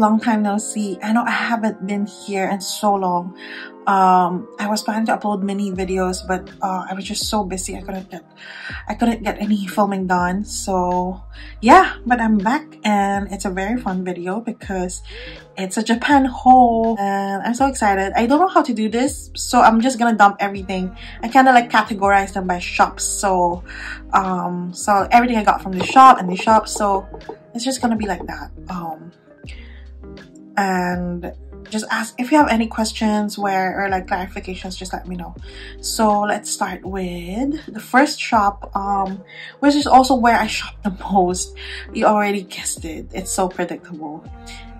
long time no see. I know i haven't been here in so long. Um i was planning to upload many videos but uh, i was just so busy i couldn't get i couldn't get any filming done. So yeah but i'm back and it's a very fun video because it's a japan haul and i'm so excited. I don't know how to do this so i'm just gonna dump everything. I kind of like categorize them by shops so um so everything i got from the shop and the shop so it's just gonna be like that. Um and just ask if you have any questions where or like clarifications just let me know. So let's start with the first shop um which is also where i shop the most. You already guessed it. It's so predictable.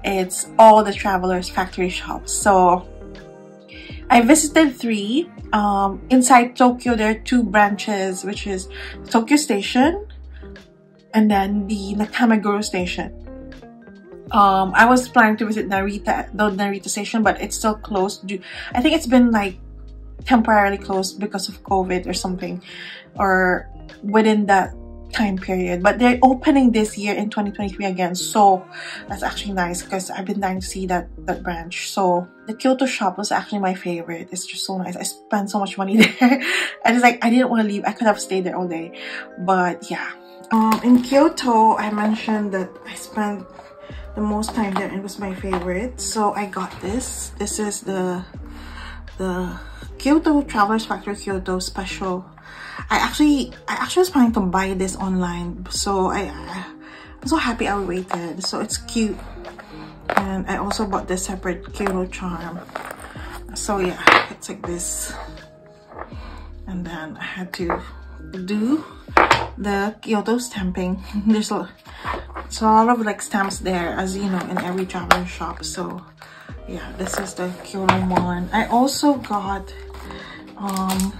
It's all the travelers factory shops. So i visited three um inside tokyo there are two branches which is tokyo station and then the nakameguro station um i was planning to visit narita the narita station but it's still closed i think it's been like temporarily closed because of covid or something or within that time period. But they're opening this year in 2023 again so that's actually nice because i've been dying to see that that branch. So the kyoto shop was actually my favorite. It's just so nice. I spent so much money there. And it's like i didn't want to leave. I could have stayed there all day. But yeah. Um in kyoto i mentioned that i spent the most time there it was my favorite. So i got this. This is the the kyoto travelers factory kyoto special. I actually i actually was planning to buy this online. So i, I i'm so happy i waited. So it's cute. And i also bought this separate kyoto charm. So yeah it's like this. And then i had to do the kyoto stamping. There's a a lot of like stamps there as you know in every traveler shop. So yeah this is the Kyoto one I also got um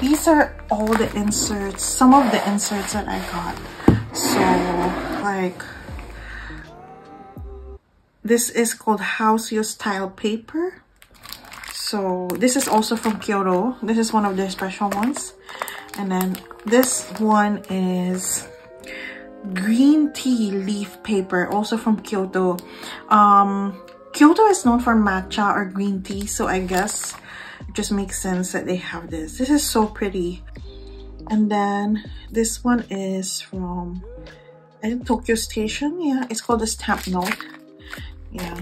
these are all the inserts some of the inserts that I got. So like this is called house your style paper so this is also from Kyoto. This is one of their special ones. And then this one is green tea leaf paper also from Kyoto. Um Kyoto is known for matcha or green tea so I guess it just makes sense that they have this. This is so pretty. And then this one is from I think Tokyo Station? Yeah it's called the stamp note. Yeah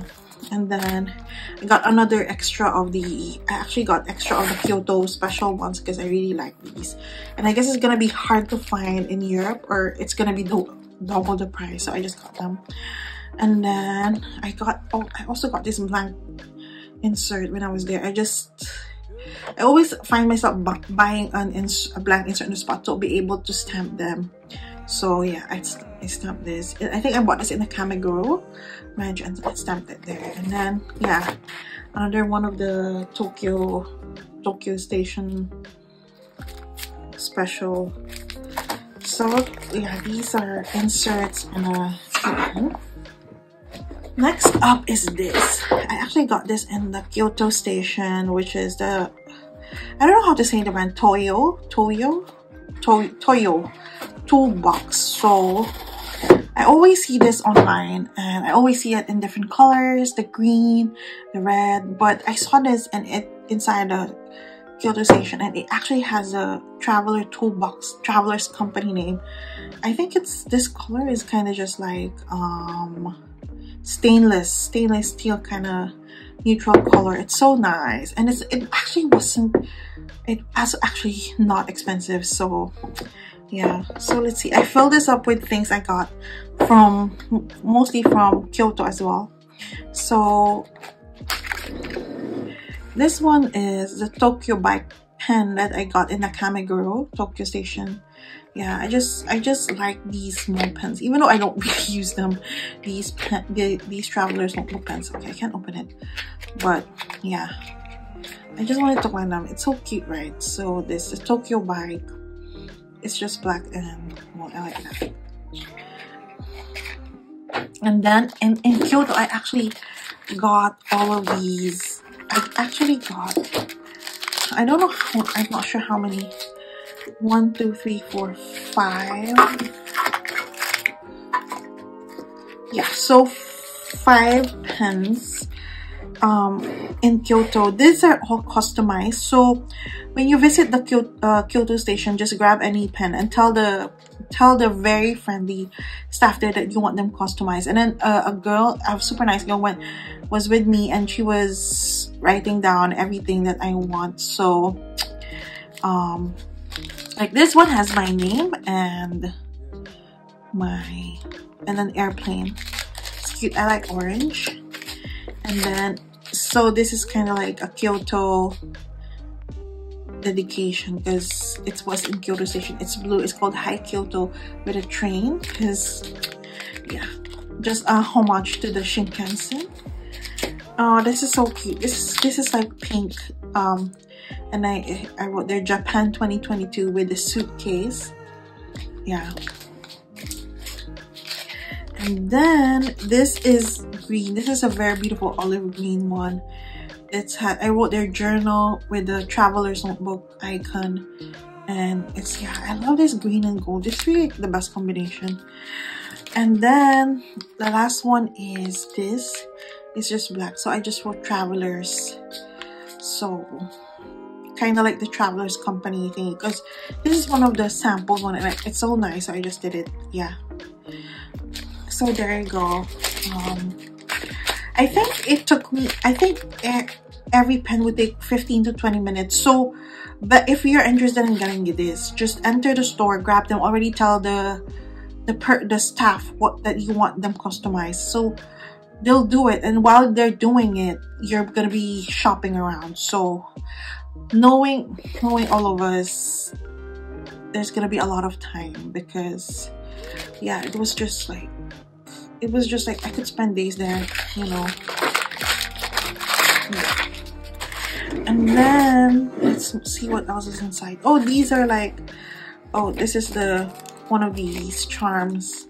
and then I got another extra of the I actually got extra of the Kyoto special ones because I really like these. And I guess it's gonna be hard to find in Europe or it's gonna be do double the price so I just got them. And then I got oh I also got this blank insert when I was there. I just I always find myself buying an a blank insert in the spot to be able to stamp them. So yeah I, I stamped this. I think I bought this in the Kameguro branch and stamped it there. And then yeah another one of the Tokyo Tokyo station special. So yeah these are inserts and a next up is this. I actually got this in the Kyoto station which is the I don't know how to say the brand Toyo Toyo? To Toyo. Toolbox. So I always see this online and I always see it in different colors the green the red but I saw this and it inside the Kyoto station and it actually has a traveler toolbox traveler's company name. I think it's this color is kind of just like um stainless stainless steel kind of neutral color. It's so nice and it's it actually wasn't it was actually not expensive so yeah. So let's see i fill this up with things i got from mostly from kyoto as well. So this one is the tokyo bike pen that i got in nakameguro tokyo station. Yeah i just i just like these small pens. Even though i don't really use them these pen the, these travelers notebook pens. Okay i can't open it. But yeah. I just wanted to find them. It's so cute right? So this is tokyo bike. It's just black and well, I like that. And then in, in Kyoto, I actually got all of these. I actually got, I don't know how, I'm not sure how many. One, two, three, four, five. yeah so five pens um, in Kyoto. These are all customized. So when you visit the Kyoto, uh, Kyoto station, just grab any pen and tell the tell the very friendly staff there that you want them customized. And then uh, a girl, a super nice girl, went was with me and she was writing down everything that I want. So um, like this one has my name and my and an airplane. It's cute. I like orange. And then so this is kind of like a Kyoto dedication because it was in Kyoto Station. It's blue. It's called High Kyoto with a train because yeah, just a homage to the Shinkansen. Oh, this is so cute. This is this is like pink. Um, and I I wrote there Japan 2022 with the suitcase. Yeah. And then this is green. This is a very beautiful olive green one. It's had I wrote their journal with the traveler's notebook icon. And it's yeah, I love this green and gold. It's really the best combination. And then the last one is this. It's just black. So I just wrote travelers. So kind of like the travelers company thing because this is one of the sample one and it's so nice so i just did it yeah so there you go um i think it took me i think every pen would take 15 to 20 minutes. So but if you're interested in getting this just enter the store grab them already tell the the per the staff what that you want them customized. So they'll do it and while they're doing it you're gonna be shopping around. So knowing knowing all of us there's gonna be a lot of time because yeah it was just like it was just like I could spend days there, you know. And then let's see what else is inside. Oh, these are like, oh, this is the one of these charms.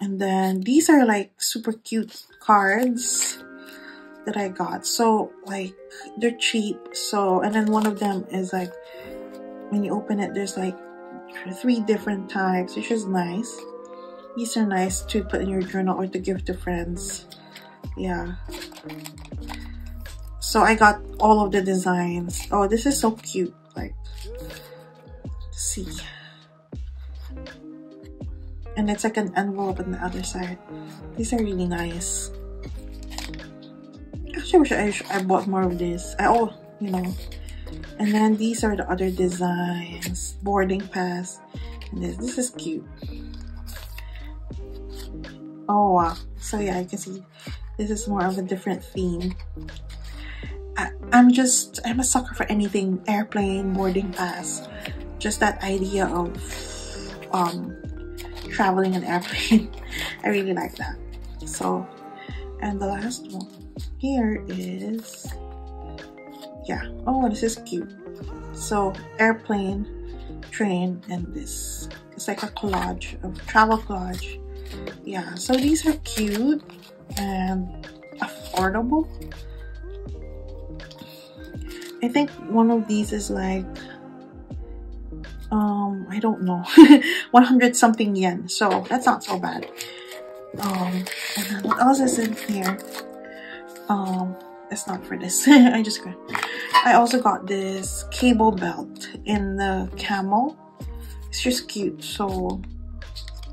And then these are like super cute cards that I got. So like they're cheap. So and then one of them is like when you open it, there's like three different types, which is nice. These are nice to put in your journal or to give to friends. Yeah. So I got all of the designs. Oh, this is so cute. Like, see. And it's like an envelope on the other side. These are really nice. Actually, I wish I, wish I bought more of this. I oh, you know. And then these are the other designs. Boarding pass. And this, this is cute. Oh wow. So yeah, you can see this is more of a different theme. I, I'm just, I'm a sucker for anything airplane, boarding pass. Just that idea of um, traveling an airplane. I really like that. So, and the last one here is, yeah. Oh, this is cute. So, airplane, train, and this. It's like a collage, of travel collage yeah so these are cute and affordable. I think one of these is like um I don't know 100 something yen so that's not so bad. Um and then what else is in here? Um it's not for this I just got I also got this cable belt in the camel. It's just cute so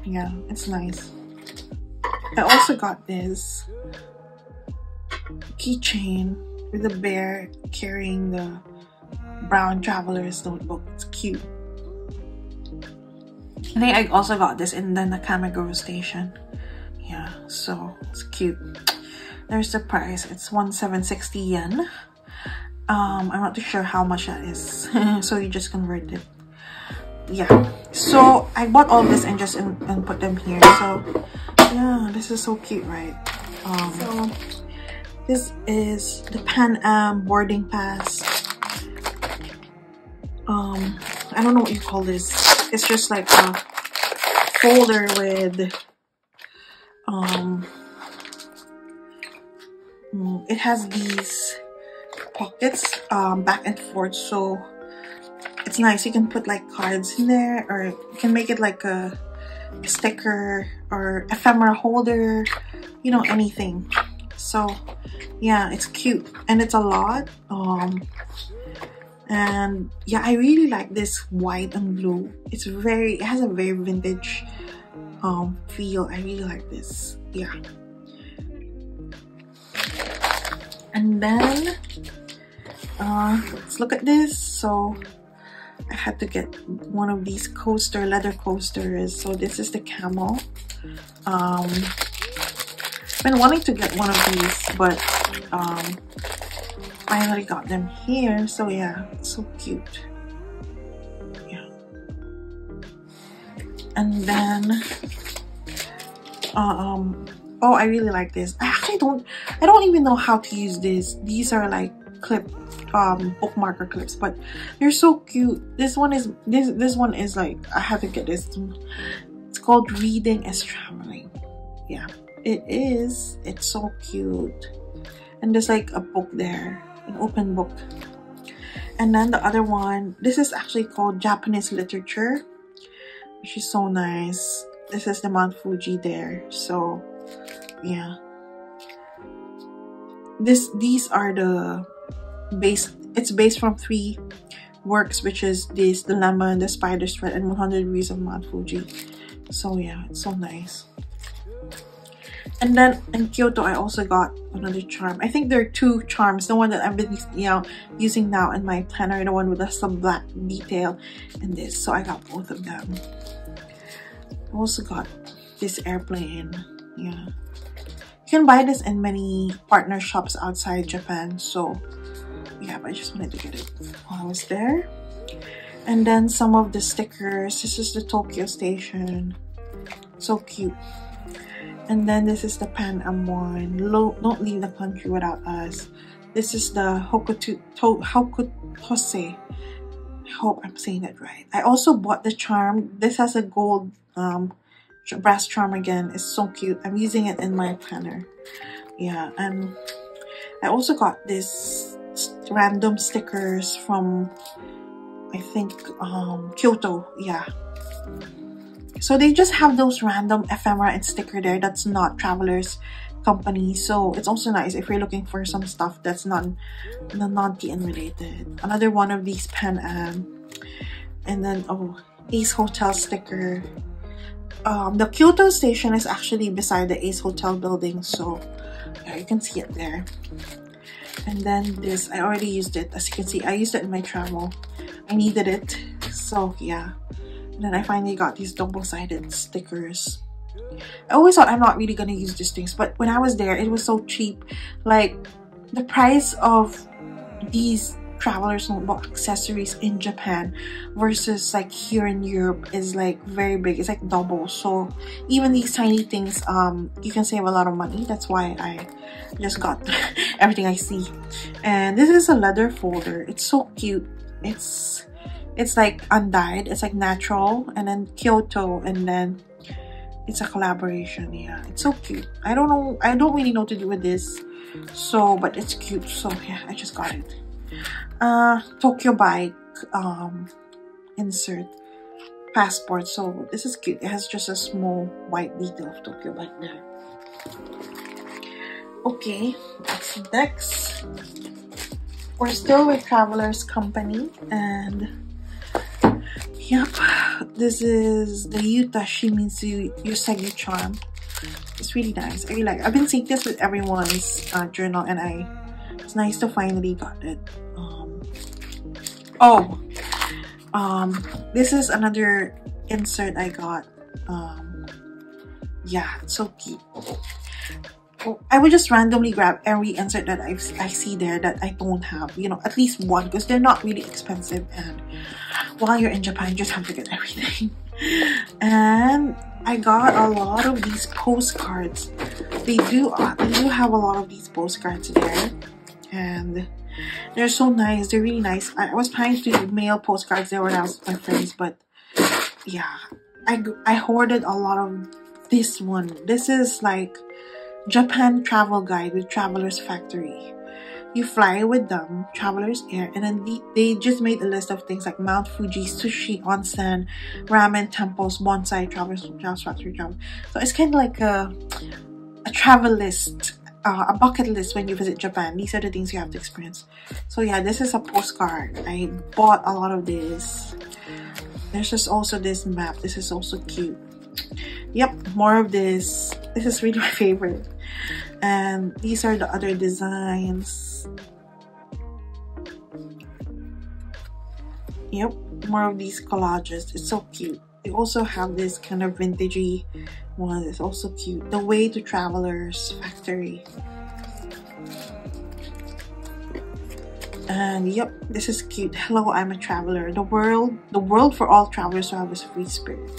yeah it's nice. I also got this keychain with a bear carrying the brown traveler's notebook. It's cute. I think I also got this in the Nakameguro station. Yeah so it's cute. There's the price. It's 1760 yen. Um i'm not too sure how much that is. So you just convert it yeah. So i bought all this and just in, and put them here. So yeah this is so cute right? Um so this is the pan am boarding pass. Um i don't know what you call this. It's just like a folder with um mm, it has these pockets um back and forth. So it's nice. You can put like cards in there or you can make it like a sticker or ephemera holder, you know, anything. So yeah, it's cute and it's a lot. Um, and yeah, I really like this white and blue. It's very, it has a very vintage um, feel. I really like this. Yeah. And then uh, let's look at this. So I had to get one of these coaster leather coasters. So this is the camel. Um, been wanting to get one of these, but um, finally got them here. So yeah, so cute. Yeah. And then, um, oh, I really like this. I actually don't, I don't even know how to use this. These are like clip um bookmarker clips but they're so cute. This one is this this one is like i have to get this. It's called reading is traveling. Yeah. It is. It's so cute. And there's like a book there an open book. And then the other one this is actually called japanese literature which is so nice. This is the mount fuji there so yeah. This these are the based it's based from three works which is this the and the spider's thread and 100 degrees of mount fuji so yeah it's so nice and then in Kyoto, I also got another charm. I think there are two charms. The one that I've been you know, using now in my planner, the one with the some black detail and this. So I got both of them. I also got this airplane. Yeah. You can buy this in many partner shops outside Japan. So yeah, but I just wanted to get it while I was there. And then some of the stickers. This is the Tokyo station. So cute. And then this is the Pan Am one. Don't leave the country without us. This is the Hokuto, to, Hokutosei. I hope I'm saying that right. I also bought the charm. This has a gold um, brass charm again. It's so cute. I'm using it in my planner. Yeah, and I also got this random stickers from I think um, Kyoto. Yeah. So they just have those random ephemera and sticker there that's not Travelers company. So it's also nice if you're looking for some stuff that's not non-TN related. Another one of these Am. And then, oh, Ace Hotel sticker. Um, the Kyoto station is actually beside the Ace Hotel building. So yeah, you can see it there. And then this, I already used it. As you can see, I used it in my travel. I needed it. So yeah. And then I finally got these double-sided stickers. I always thought I'm not really gonna use these things, but when I was there, it was so cheap. Like, the price of these traveler's notebook accessories in Japan versus like here in Europe is like very big. It's like double. So even these tiny things, um, you can save a lot of money. That's why I just got everything I see. And this is a leather folder. It's so cute. It's it's like undyed it's like natural and then kyoto and then it's a collaboration yeah it's so cute i don't know i don't really know what to do with this so but it's cute so yeah i just got it uh tokyo bike um insert passport so this is cute it has just a small white detail of tokyo bike there okay that's next we're still with travelers company and Yep, this is the Yuta Shimizu Usagi Charm. It's really nice. I really like it. I've been seeing this with everyone's uh, journal and I it's nice to finally got it. Um, oh, um, this is another insert I got. Um, yeah, it's so cute. I would just randomly grab every insert that I, I see there that I don't have, you know, at least one because they're not really expensive and while you're in Japan, you just have to get everything. and I got a lot of these postcards. They do, uh, they do have a lot of these postcards there and they're so nice. They're really nice. I, I was planning to mail postcards I was with my friends, but yeah, I, I hoarded a lot of this one. This is like Japan travel guide with Traveler's Factory. you fly with them, Travelers Air, and then the, they just made a list of things like Mount Fuji, sushi, onsen, ramen temples, bonsai, Travelers, Travelers Factory travel. So it's kind of like a, a travel list, uh, a bucket list when you visit Japan. These are the things you have to experience. So yeah, this is a postcard. I bought a lot of this. There's just also this map. This is also cute. Yep, more of this. This is really my favorite and these are the other designs yep more of these collages it's so cute they also have this kind of vintagey one it's also cute. The way to travelers factory. And yep this is cute. Hello i'm a traveler. The world the world for all travelers who have a free spirit.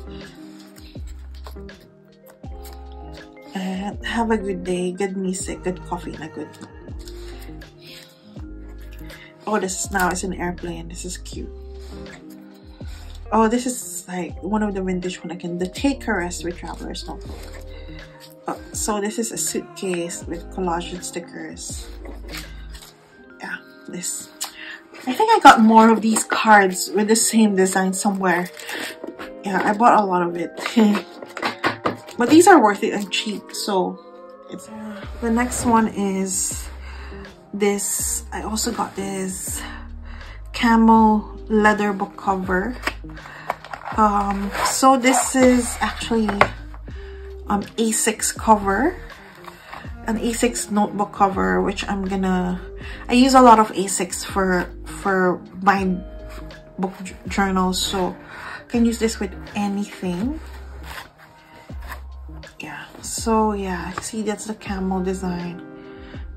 And have a good day, good music, good coffee, and a good Oh, this is now it's an airplane. This is cute. Oh, this is like one of the vintage one again. The Take a Rest with Traveler's Notebook. Oh, so this is a suitcase with collage stickers. Yeah, this. I think I got more of these cards with the same design somewhere. Yeah, I bought a lot of it. But these are worth it and cheap, so it's the next one is this. I also got this camel leather book cover. Um, so this is actually um A6 cover an A6 notebook cover which I'm gonna I use a lot of A6 for for my book journals so I can use this with anything yeah so yeah see that's the camel design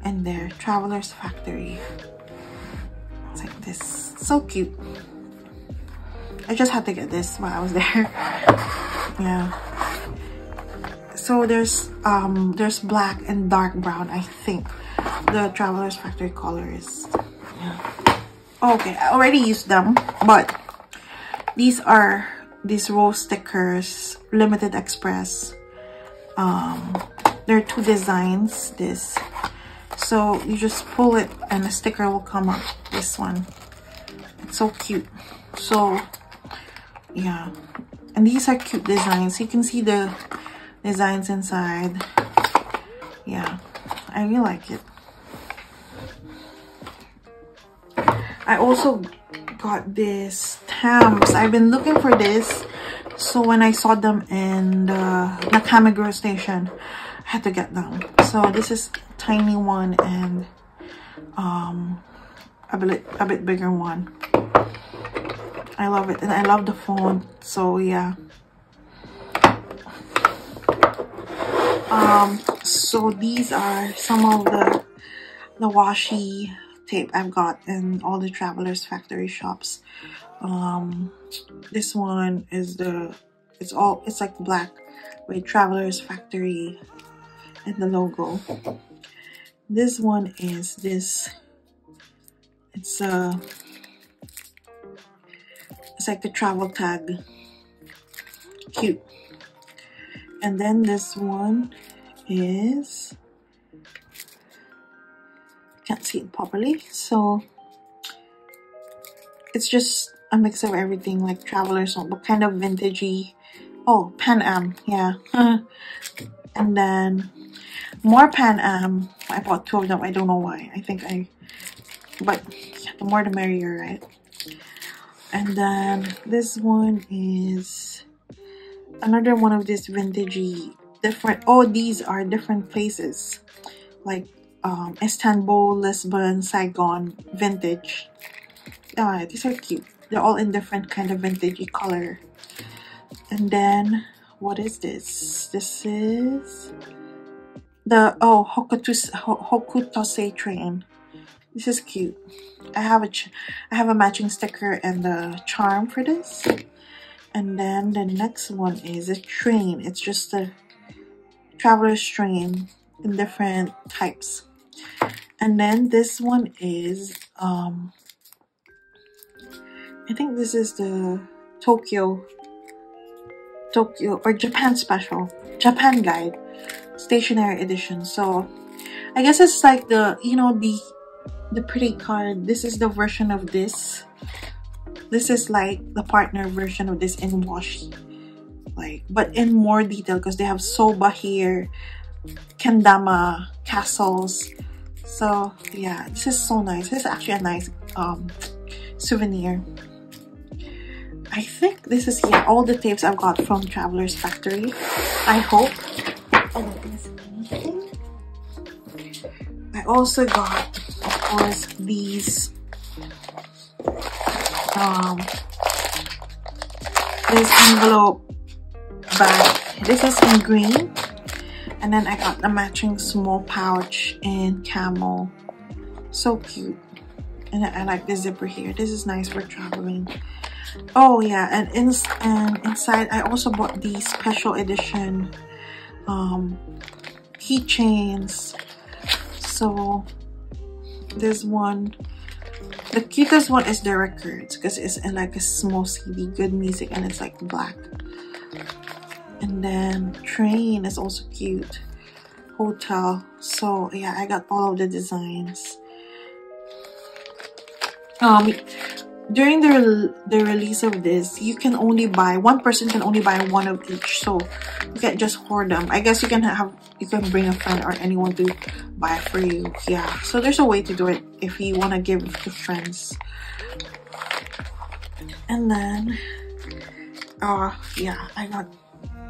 and there traveler's factory it's like this. So cute. I just had to get this while i was there. Yeah. So there's um there's black and dark brown i think. The traveler's factory colors yeah. Okay i already used them but these are these rose stickers limited express. Um there are two designs this so you just pull it and a sticker will come up this one. It's so cute. So yeah. And these are cute designs. You can see the designs inside. Yeah i really like it. I also got this stamps. I've been looking for this. So when I saw them in the Nakameguro station, I had to get them. So this is tiny one and um, a bit a bit bigger one. I love it and I love the font. So yeah. Um, so these are some of the the washi tape I've got in all the Travelers Factory shops um this one is the it's all it's like black with travelers factory and the logo. This one is this. It's a uh, it's like a travel tag. Cute. And then this one is can't see it properly so it's just a mix of everything like travelers but kind of vintagey. Oh pan am yeah. And then more pan am. I bought two of them. I don't know why. I think i but the more the merrier right? And then this one is another one of this vintagey different oh these are different places. Like um istanbul lisbon saigon vintage. Ah these are cute. They're all in different kind of vintagey color. And then, what is this? This is the, oh, Hokutos, Hokutosei train. This is cute. I have a, I have a matching sticker and the charm for this. And then the next one is a train. It's just a traveler's train in different types. And then this one is um, I think this is the Tokyo, Tokyo or Japan special, Japan guide, stationery edition. So I guess it's like the, you know, the the pretty card. This is the version of this. This is like the partner version of this in washi. Like but in more detail because they have soba here kendama castles. So yeah this is so nice. This is actually a nice um souvenir. I think this is yeah all the tapes I've got from Traveler's Factory. I hope I also got of course these um this envelope bag. This is in green. And then I got a matching small pouch in camel. So cute. And I like the zipper here. This is nice for traveling. Oh yeah. And, in, and inside I also bought the special edition um, keychains so this one the cutest one is the records because it's in like a small CD good music and it's like black. And then train is also cute. Hotel. So yeah I got all of the designs. Um during the the release of this you can only buy one person can only buy one of each. So you can't just hoard them. I guess you can have you can bring a friend or anyone to buy for you. Yeah. So there's a way to do it if you want to give to friends. And then uh yeah i got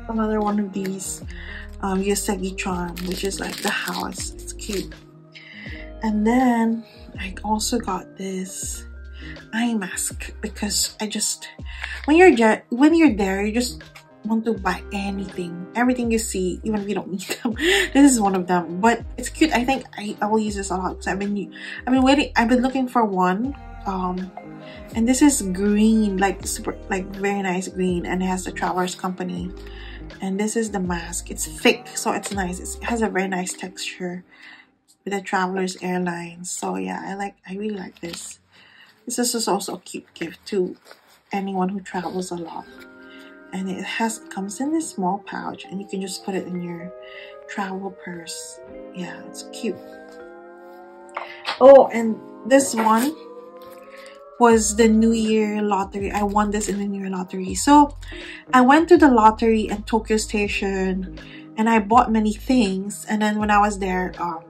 another one of these um Yosegi charm which is like the house. It's cute. And then i also got this eye mask because I just when you're there when you're there you just want to buy anything. Everything you see even if you don't need them. This is one of them. But it's cute. I think I, I will use this a lot because I've been I've been waiting I've been looking for one um and this is green like super like very nice green and it has the travelers company. And this is the mask. It's thick so it's nice. It's, it has a very nice texture with the travelers airlines. So yeah i like i really like this this is also a cute gift to anyone who travels a lot. And it has comes in this small pouch and you can just put it in your travel purse. Yeah, it's cute. Oh, and this one was the New Year lottery. I won this in the New Year lottery. So I went to the lottery in Tokyo Station and I bought many things. And then when I was there, um,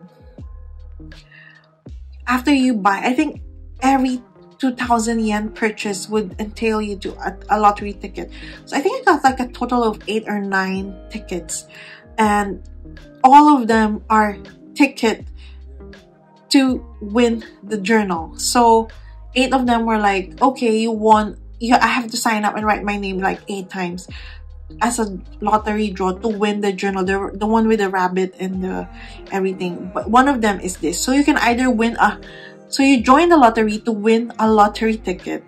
after you buy, I think every 2000 yen purchase would entail you to a, a, lottery ticket. So I think I got like a total of eight or nine tickets and all of them are ticket to win the journal. So eight of them were like, okay, you won, you, I have to sign up and write my name like eight times as a lottery draw to win the journal the, the one with the rabbit and the everything but one of them is this so you can either win a so you join the lottery to win a lottery ticket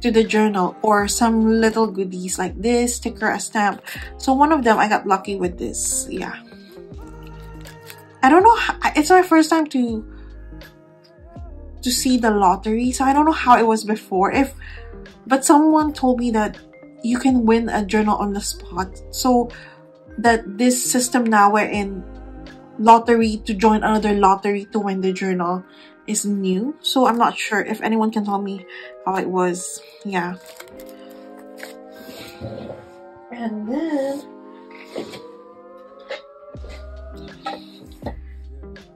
to the journal or some little goodies like this sticker, a stamp. So one of them, I got lucky with this. Yeah. I don't know. How, it's my first time to to see the lottery. So I don't know how it was before. If But someone told me that you can win a journal on the spot. So that this system now we're in lottery to join another lottery to win the journal is new so i'm not sure if anyone can tell me how it was. Yeah. And then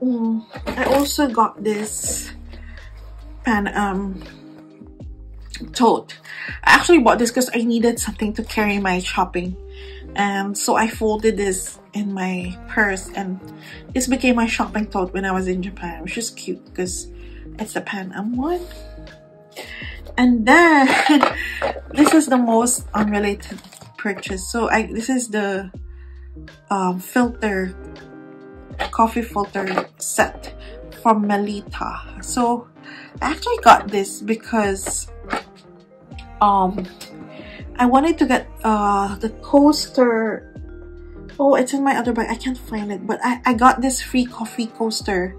mm, i also got this pan um tote. I actually bought this because i needed something to carry my shopping. And so i folded this in my purse and this became my shopping tote when I was in Japan which is cute because it's a Pan Am one. And then this is the most unrelated purchase. So I this is the um, filter coffee filter set from Melitta. So I actually got this because um I wanted to get uh the coaster Oh, it's in my other bag. I can't find it. But I, I got this free coffee coaster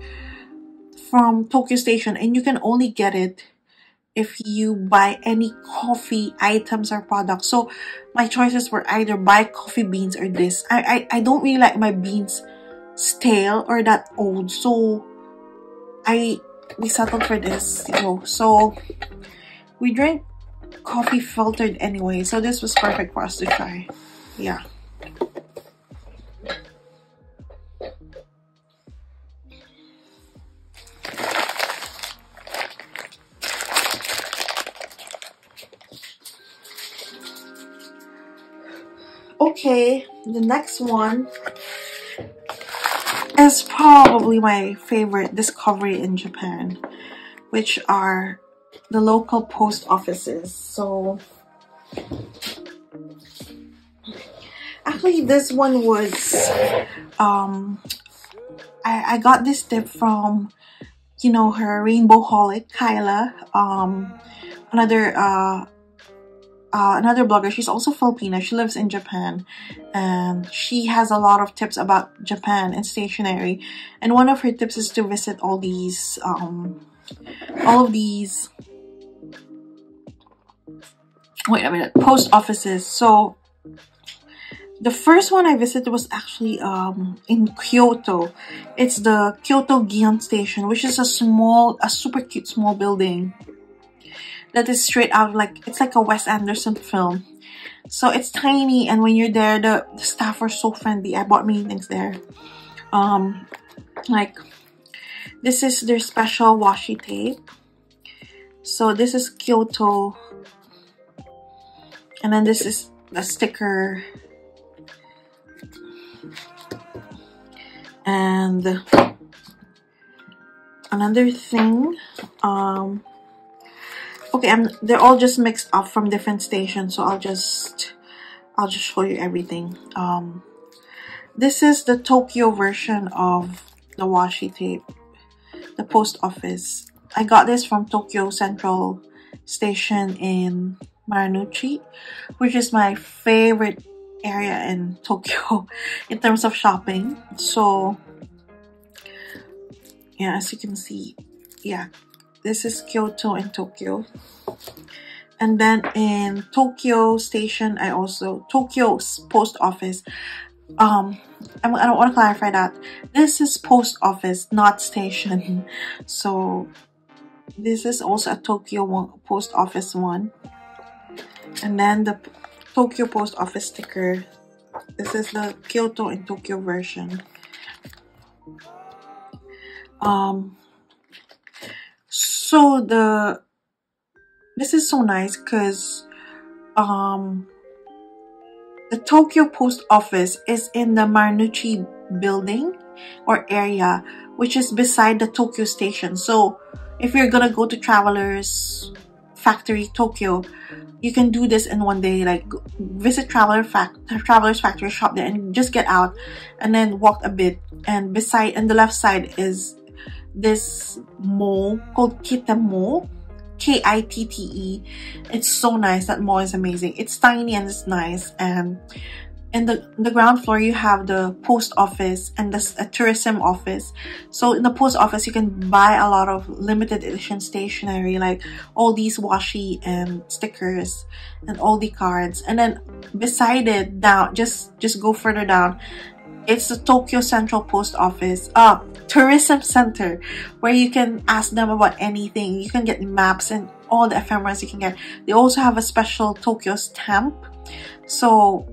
from Tokyo Station. And you can only get it if you buy any coffee items or products. So my choices were either buy coffee beans or this. I, I, I don't really like my beans stale or that old. So I we settled for this. Oh, so we drank coffee filtered anyway, so this was perfect for us to try. Yeah. Okay, the next one is probably my favorite discovery in Japan, which are the local post offices. So, actually, this one was, um, I, I got this tip from, you know, her rainbow holic, Kyla, um, another, uh, uh, another blogger. She's also Filipino. She lives in Japan, and she has a lot of tips about Japan and stationery. And one of her tips is to visit all these, um, all of these. Wait a minute, post offices. So the first one I visited was actually um in Kyoto. It's the Kyoto Gion Station, which is a small, a super cute small building that is straight out like it's like a Wes Anderson film. So it's tiny and when you're there the, the staff are so friendly. I bought many things there. Um like this is their special washi tape. So this is Kyoto. And then this is the sticker. And another thing, um, okay I'm, they're all just mixed up from different stations so I'll just I'll just show you everything. Um this is the Tokyo version of the washi tape the post office. I got this from Tokyo Central Station in Marunouchi which is my favorite area in Tokyo in terms of shopping. So yeah as you can see yeah this is Kyoto and Tokyo. And then in Tokyo Station, I also, Tokyo's Post Office, um, I, don't want to clarify that. This is post office, not station. So this is also a Tokyo one, post office one. And then the Tokyo post office sticker. This is the Kyoto and Tokyo version. Um, so the this is so nice because um the Tokyo post office is in the Marunouchi building or area which is beside the Tokyo station. So if you're gonna go to Travelers Factory Tokyo you can do this in one day. Like visit Traveler Fact Travelers Factory shop there and just get out and then walk a bit. And beside and the left side is this mall called Kitte Mall. K-I-T-T-E. It's so nice. That mall is amazing. It's tiny and it's nice. And in the, the ground floor, you have the post office and the a tourism office. So in the post office, you can buy a lot of limited edition stationery, like all these washi and stickers and all the cards. And then beside it, down, just, just go further down. It's the Tokyo Central Post Office. Uh, tourism center where you can ask them about anything. You can get maps and all the ephemeras you can get. They also have a special Tokyo stamp. So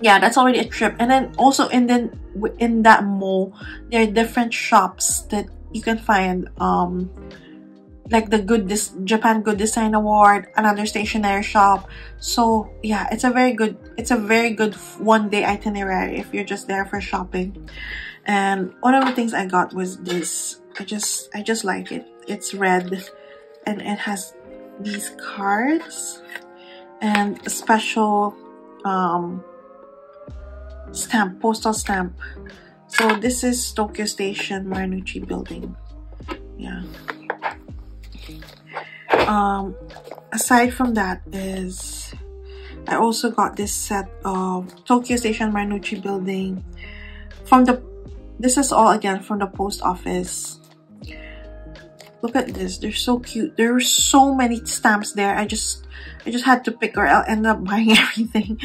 yeah, that's already a trip. And then also in then in that mall, there are different shops that you can find um like the good this Japan Good Design Award, another stationery shop. So yeah, it's a very good it's a very good one day itinerary if you're just there for shopping. And one of the things I got was this. I just I just like it. It's red and it has these cards and a special um, stamp postal stamp. So this is Tokyo Station Marunouchi building. Yeah um aside from that is I also got this set of Tokyo Station Marunouchi building from the this is all again from the post office. Look at this. They're so cute. There are so many stamps there. I just I just had to pick or I'll end up buying everything.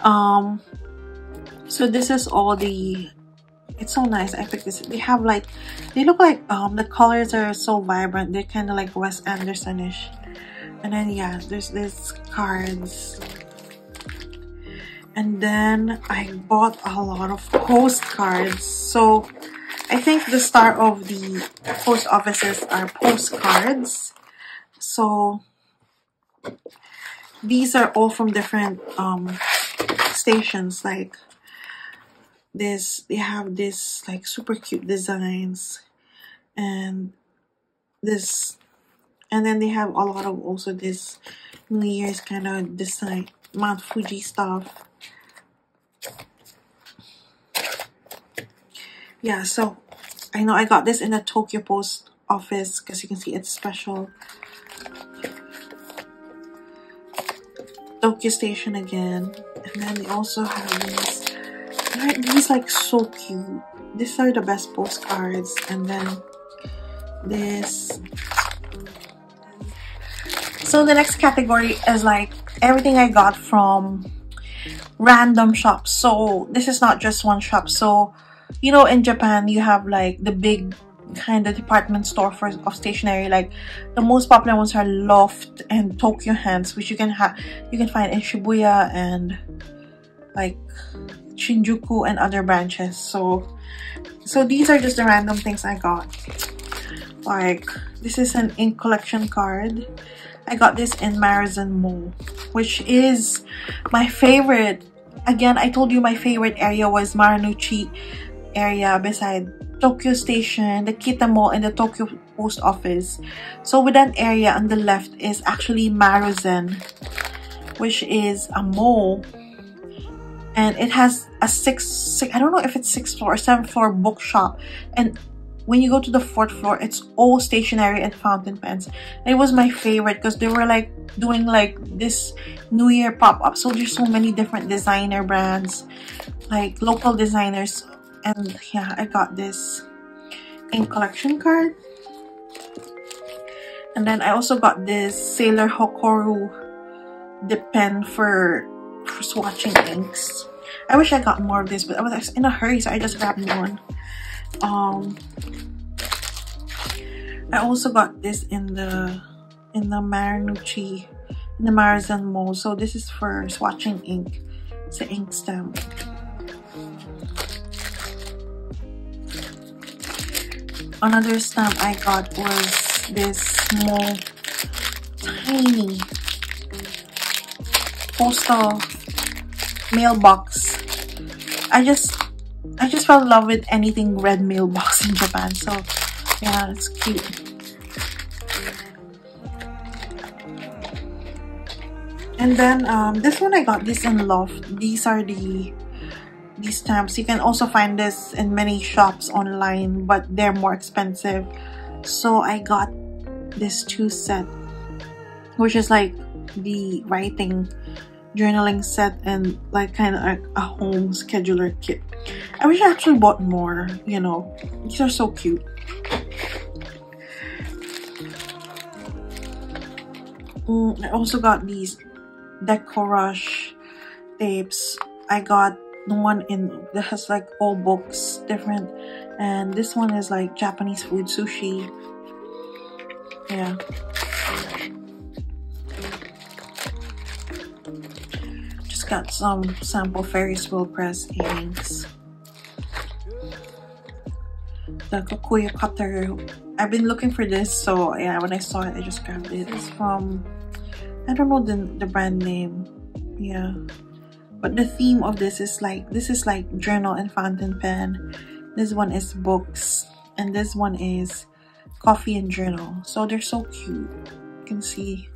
Um so this is all the it's so nice i picked this they have like they look like um the colors are so vibrant they're kind of like wes andersonish. And then yeah there's these cards. And then i bought a lot of postcards. So i think the start of the post offices are postcards. So these are all from different um stations like this they have this like super cute designs and this and then they have a lot of also this new year's kind of design mount fuji stuff. Yeah so i know i got this in the tokyo post office because you can see it's special. Tokyo station again and then they also have these these like so cute. These are the best postcards. And then this. So the next category is like everything i got from random shops. So this is not just one shop. So you know in japan you have like the big kind of department store for of stationery. Like the most popular ones are loft and tokyo hands which you can have you can find in shibuya and like Shinjuku and other branches. So, so these are just the random things I got. Like, this is an ink collection card. I got this in Maruzen Mall, which is my favorite. Again, I told you my favorite area was Marunouchi area beside Tokyo Station, the Kitte Mall, and the Tokyo Post Office. So with that area on the left is actually Maruzen, which is a mall and it has a six, six I don't know if it's sixth floor or seventh floor bookshop. And when you go to the fourth floor it's all stationery and fountain pens. And it was my favorite because they were like doing like this new year pop-up. So there's so many different designer brands like local designers. And yeah i got this ink collection card. And then i also got this sailor Hocoro the pen for swatching inks. I wish I got more of this, but I was in a hurry, so I just grabbed one. Um, I also got this in the in the Marunouchi, in the Maruzen Mall. So this is for swatching ink. It's an ink stamp. Another stamp I got was this small, tiny postal mailbox. I just I just fell in love with anything red mailbox in Japan. So yeah, it's cute. And then um, this one I got this in Loft. These are the these stamps. You can also find this in many shops online, but they're more expensive. So I got this two set, which is like the writing journaling set and like kind of like a home scheduler kit. I wish I actually bought more, you know. These are so cute. Mm, I also got these Decorush tapes. I got the one in that has like all books different and this one is like Japanese food sushi. Yeah. Got some sample Ferris wheel press inks. The Kokuyo cutter. I've been looking for this, so yeah, when I saw it, I just grabbed it. It's from, I don't know the, the brand name. Yeah. But the theme of this is like, this is like journal and fountain pen. This one is books. And this one is coffee and journal. So they're so cute. You can see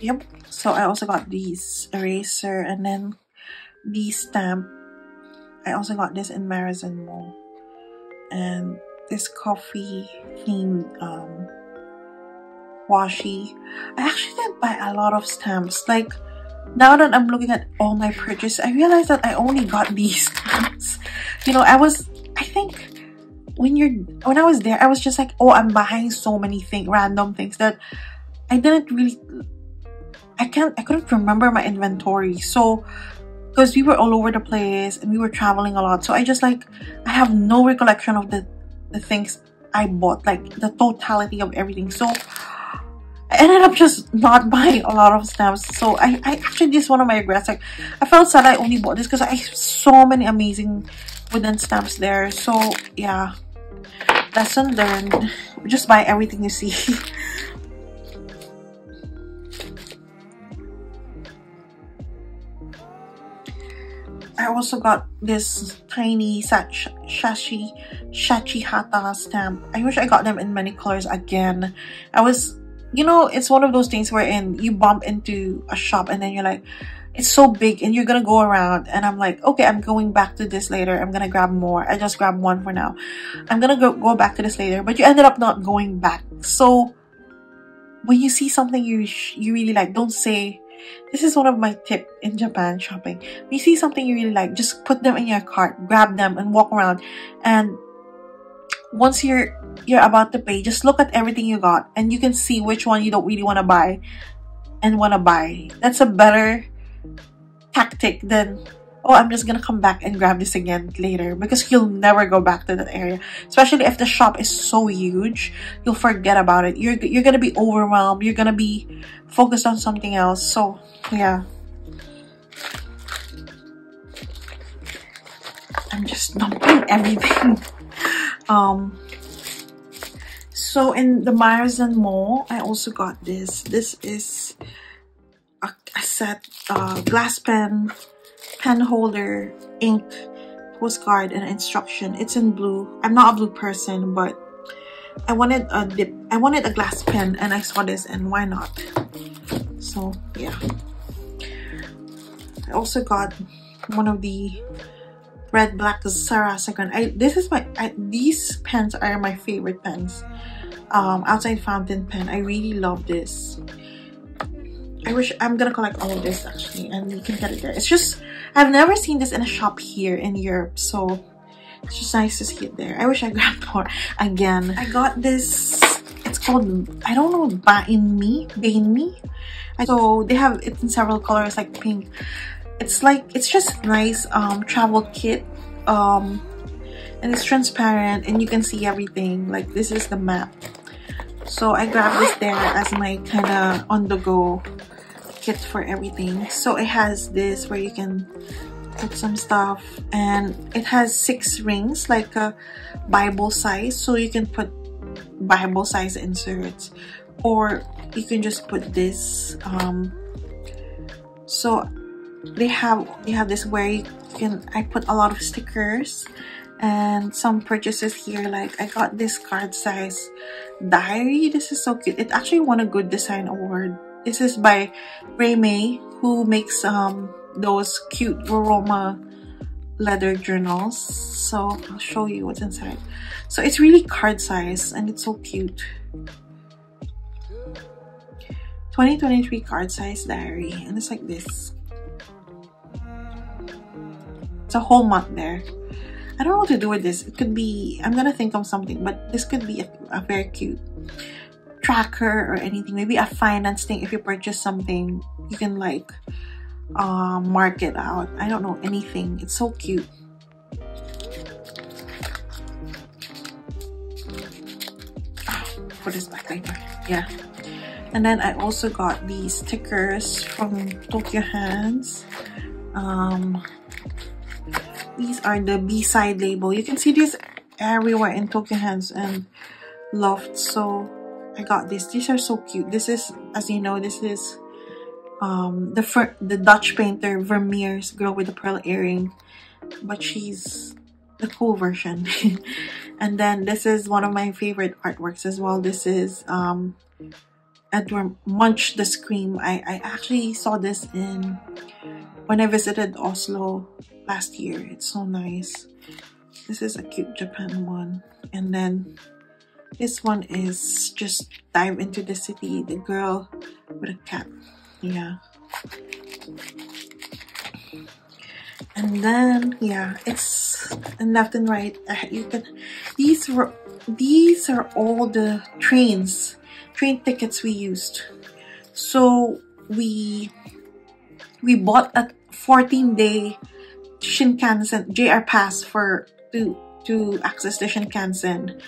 yep so i also got these eraser and then the stamp. I also got this in Maruzen Mall. And this coffee themed um washi. I actually didn't buy a lot of stamps. Like now that i'm looking at all my purchases i realized that i only got these stamps. You know i was i think when you're when i was there i was just like oh i'm buying so many things random things that i didn't really I can't I couldn't remember my inventory. So because we were all over the place and we were traveling a lot so i just like i have no recollection of the the things i bought like the totality of everything so I ended up just not buying a lot of stamps. So I, I actually, this is one of my regrets. Like, I felt sad I only bought this because I have so many amazing wooden stamps there. So, yeah. Lesson learned. Just buy everything you see. I also got this tiny shashi Shachihata stamp. I wish I got them in many colors again. I was, you know, it's one of those things wherein you bump into a shop and then you're like, it's so big and you're gonna go around and I'm like, okay, I'm going back to this later. I'm gonna grab more. I just grabbed one for now. I'm gonna go, go back to this later, but you ended up not going back. So when you see something you, you really like, don't say, this is one of my tip in Japan shopping. When you see something you really like, just put them in your cart, grab them and walk around. And once you're you're about to pay, just look at everything you got and you can see which one you don't really want to buy and want to buy. That's a better tactic than oh, I'm just gonna come back and grab this again later because you'll never go back to that area. Especially if the shop is so huge, you'll forget about it. You're, you're gonna be overwhelmed. You're gonna be focused on something else. So, yeah. I'm just dumping everything. um, so in the Maruzen Mall, I also got this. This is a, a set, uh, glass pen pen holder, ink, postcard, and instruction. It's in blue. I'm not a blue person, but I wanted a dip. I wanted a glass pen, and I saw this, and why not? So yeah. I also got one of the red black Sarah second. I this is my I, these pens are my favorite pens. Um, outside fountain pen. I really love this. I wish I'm gonna collect all of this actually and you can get it there. It's just I've never seen this in a shop here in Europe so it's just nice to see it there. I wish I grabbed more again. I got this it's called I don't know Bain Me Bain Me. So they have it in several colors like pink. It's like it's just nice um travel kit um and it's transparent and you can see everything like this is the map so I grabbed this there as my kind of on-the-go kit for everything. So it has this where you can put some stuff and it has six rings like a Bible size. So you can put Bible size inserts or you can just put this. Um, so they have they have this where you can I put a lot of stickers and some purchases here like I got this card size diary this is so cute it actually won a good design award this is by Raymay who makes um those cute Roma leather journals. So I'll show you what's inside. So it's really card size and it's so cute. 2023 card size diary and it's like this. It's a whole month there. I don't know what to do with this. It could be, I'm gonna think of something, but this could be a, a very cute tracker or anything. Maybe a finance thing. If you purchase something, you can like um, mark it out. I don't know, anything. It's so cute. put this back later. Yeah. And then I also got these stickers from Tokyo Hands. Um, these are the B-side label. You can see these everywhere in Tokyo Hands and Loft. So I got this. These are so cute. This is, as you know, this is um, the the Dutch painter Vermeer's girl with the pearl earring. But she's the cool version. and then this is one of my favorite artworks as well. This is um, Edward Munch the Scream. I, I actually saw this in when I visited Oslo last year. It's so nice. This is a cute Japan one. And then this one is just dive into the city. The girl with a cat. Yeah. And then yeah, it's left and right. Uh, you can these were these are all the trains train tickets we used. So we we bought a 14 day Shinkansen JR pass for to to access the Shinkansen.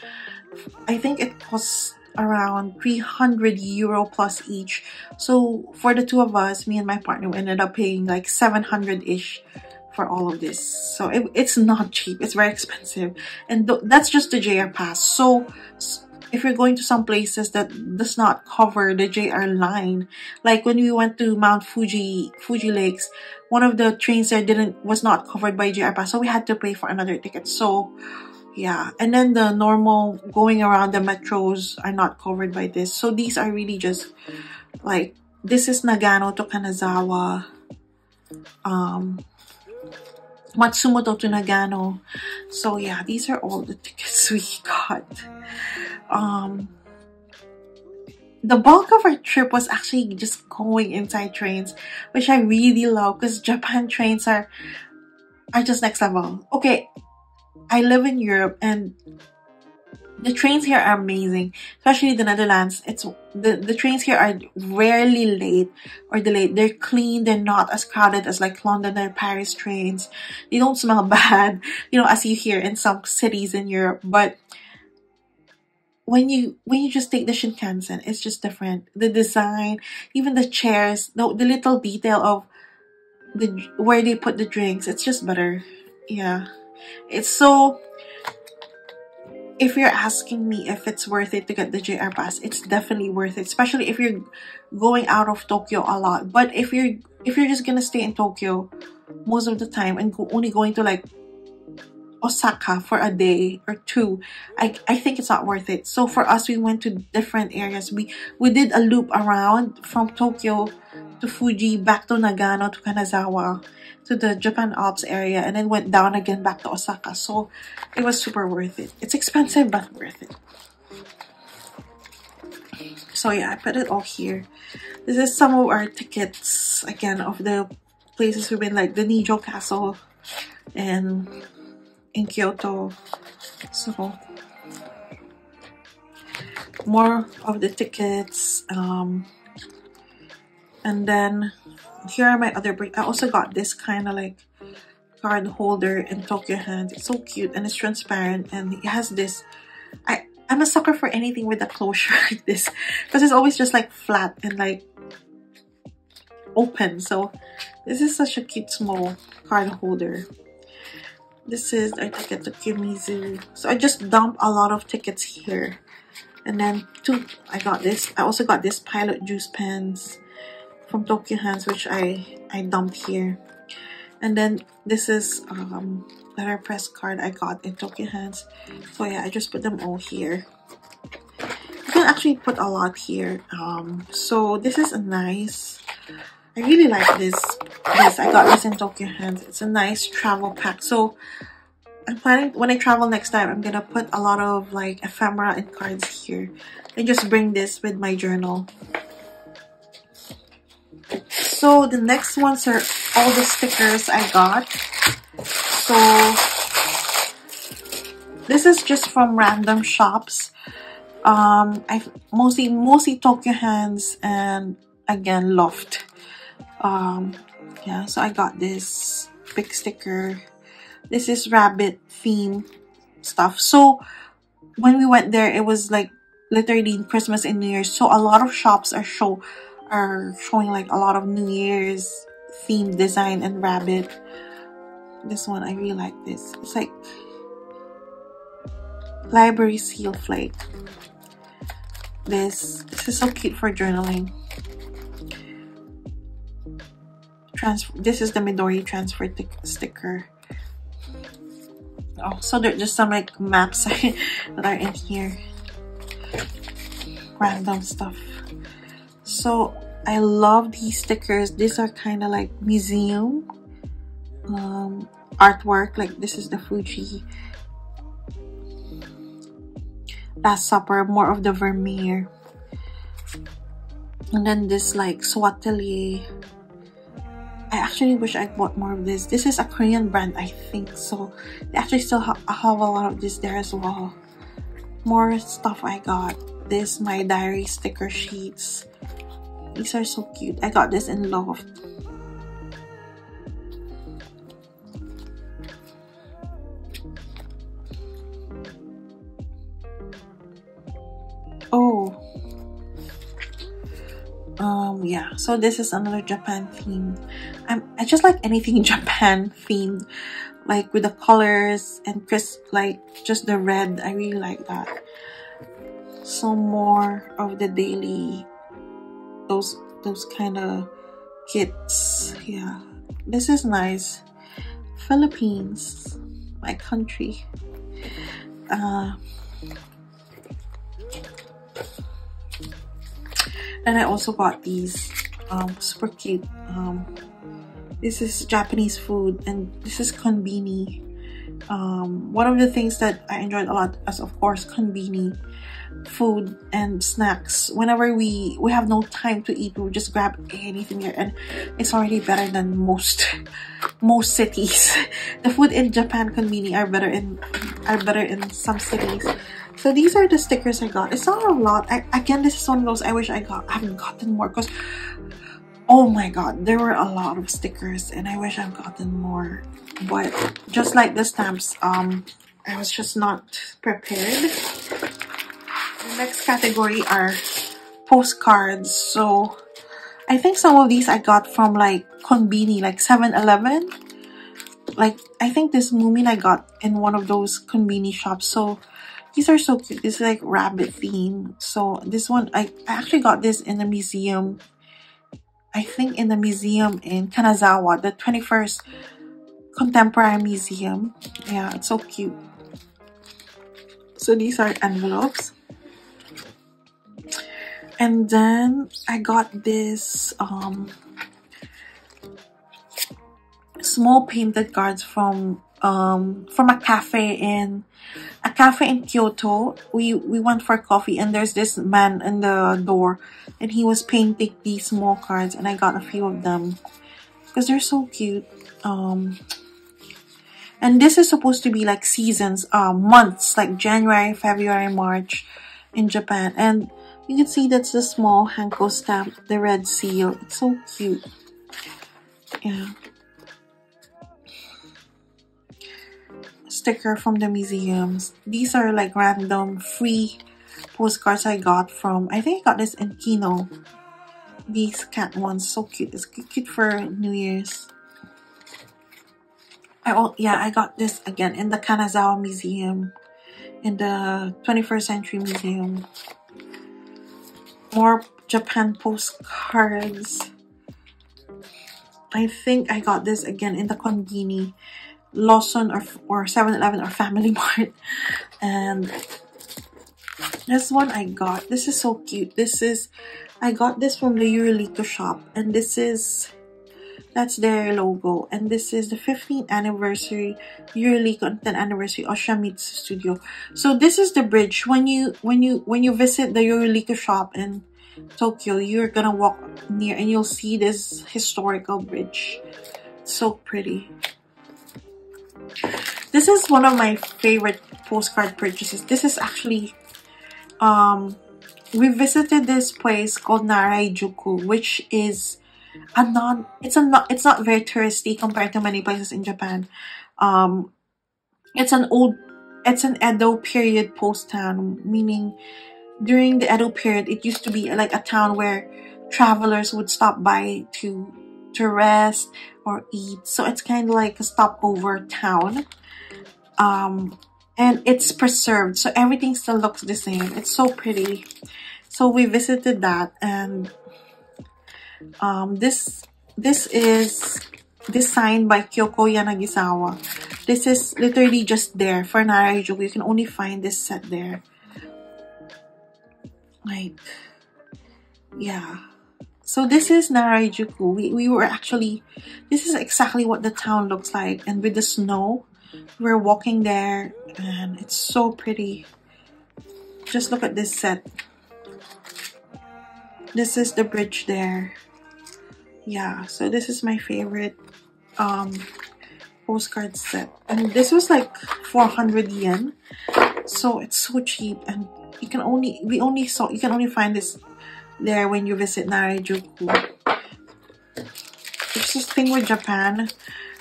I think it costs around 300 euro plus each. So for the two of us, me and my partner, we ended up paying like 700 ish for all of this. So it, it's not cheap. It's very expensive. And th that's just the JR pass. So if you're going to some places that does not cover the JR line, like when we went to Mount Fuji, Fuji Lakes, one of the trains there didn't, was not covered by JR Pass, so we had to pay for another ticket. So, yeah. And then the normal going around the metros are not covered by this. So these are really just like, this is Nagano to Kanazawa, um, Matsumoto to Nagano. So yeah, these are all the tickets we got um the bulk of our trip was actually just going inside trains, which I really love because Japan trains are are just next level. Okay, I live in Europe and the trains here are amazing, especially the Netherlands. It's the, the trains here are rarely late or delayed. They're clean. They're not as crowded as like London or Paris trains. They don't smell bad, you know, as you hear in some cities in Europe. But when you when you just take the Shinkansen, it's just different. The design, even the chairs, the, the little detail of the where they put the drinks, it's just better. Yeah. It's so if you're asking me if it's worth it to get the JR pass, it's definitely worth it, especially if you're going out of Tokyo a lot. But if you're if you're just gonna stay in Tokyo most of the time and go, only going to like Osaka for a day or two, I, I think it's not worth it. So for us, we went to different areas. We, we did a loop around from Tokyo to Fuji, back to Nagano, to Kanazawa, to the Japan Alps area, and then went down again back to Osaka. So it was super worth it. It's expensive, but worth it. So yeah, I put it all here. This is some of our tickets, again, of the places we've been, like the Nijo Castle and in Kyoto. So more of the tickets. Um, and then here are my other I also got this kind of like card holder in Tokyo Hands. It's so cute and it's transparent and it has this. I I'm a sucker for anything with a closure like this because it's always just like flat and like open. So this is such a cute small card holder. This is our ticket to Kiyomizu. So I just dump a lot of tickets here. And then two, I got this. I also got this Pilot Juice pens from Tokyo Hands, which I, I dumped here. And then this is um, letterpress card I got in Tokyo Hands. So yeah, I just put them all here. You can actually put a lot here. Um, so this is a nice I really like this. This I got this in Tokyo Hands. It's a nice travel pack. So I'm planning when I travel next time, I'm gonna put a lot of like ephemera and cards here, and just bring this with my journal. So the next ones are all the stickers I got. So this is just from random shops. Um, I mostly mostly Tokyo Hands and again Loft um yeah so i got this big sticker this is rabbit theme stuff so when we went there it was like literally christmas and new year's so a lot of shops are show are showing like a lot of new year's theme design and rabbit. This one i really like this. It's like library seal flake. This this is so cute for journaling. Transfer this is the Midori transfer sticker. Oh so there's just some like maps that are in here. Random stuff so I love these stickers these are kind of like museum um, artwork like this is the Fuji Last Supper more of the Vermeer and then this like Suatelier I actually wish I bought more of this. This is a Korean brand, I think. So they actually still ha have a lot of this there as well. More stuff I got this my diary sticker sheets. These are so cute. I got this in love oh. Um yeah. So this is another japan theme I'm, i just like anything japan themed. Like with the colors and crisp like just the red. I really like that. So more of the daily, those, those kind of kits. Yeah, this is nice. Philippines, my country. Uh, and I also bought these um, super cute um, this is Japanese food and this is konbini um, one of the things that I enjoyed a lot is of course konbini food and snacks whenever we we have no time to eat we just grab anything here and it's already better than most most cities the food in Japan konbini are better in are better in some cities so these are the stickers I got. It's not a lot. I, again, this is one of those I wish I got. I haven't gotten more because, oh my god, there were a lot of stickers and I wish I've gotten more. But just like the stamps, um, I was just not prepared. The next category are postcards. So I think some of these I got from like Konbini, like 7-Eleven. Like, I think this Moomin I got in one of those Konbini shops. So these are so cute. This is like rabbit theme. So this one, I, I actually got this in the museum. I think in the museum in Kanazawa, the 21st Contemporary Museum. Yeah, it's so cute. So these are envelopes. And then I got this um, small painted cards from um, from a cafe in a cafe in Kyoto. We we went for coffee and there's this man in the door and he was painting these small cards and I got a few of them because they're so cute. Um, and this is supposed to be like seasons, uh, months like January, February, March in Japan. And you can see that's the small Hanko stamp, the red seal. It's so cute. Yeah. sticker from the museums. These are like random free postcards I got from, I think I got this in Kino. These cat ones, so cute. It's cute for New Year's. I oh yeah, I got this again in the Kanazawa Museum, in the 21st Century Museum. More Japan postcards. I think I got this again in the Konbini Lawson or, or 7-Eleven or Family Mart. And this one I got. This is so cute. This is, I got this from the Yuruliku shop. And this is, that's their logo. And this is the 15th anniversary Yuruliku and 10th anniversary Oshamitsu Studio. So this is the bridge. When you, when you, when you visit the Yuruliku shop in Tokyo, you're gonna walk near and you'll see this historical bridge. so pretty. This is one of my favorite postcard purchases. This is actually, um, we visited this place called Naraijuku, which is a non, it's a not, it's not very touristy compared to many places in Japan. Um, it's an old, it's an Edo period post town, meaning during the Edo period, it used to be like a town where travelers would stop by to to rest or eat. So it's kind of like a stopover town. Um, and it's preserved. So everything still looks the same. It's so pretty. So we visited that and um, this this is designed by Kyoko Yanagisawa. This is literally just there for Naraijuku. You can only find this set there. Like, yeah. So this is Naraijuku. We, we were actually, this is exactly what the town looks like. And with the snow, we're walking there and it's so pretty. Just look at this set. This is the bridge there. Yeah, so this is my favorite um, postcard set. And this was like 400 yen. So it's so cheap and you can only, we only saw, you can only find this there when you visit Naraijuku. It's this thing with Japan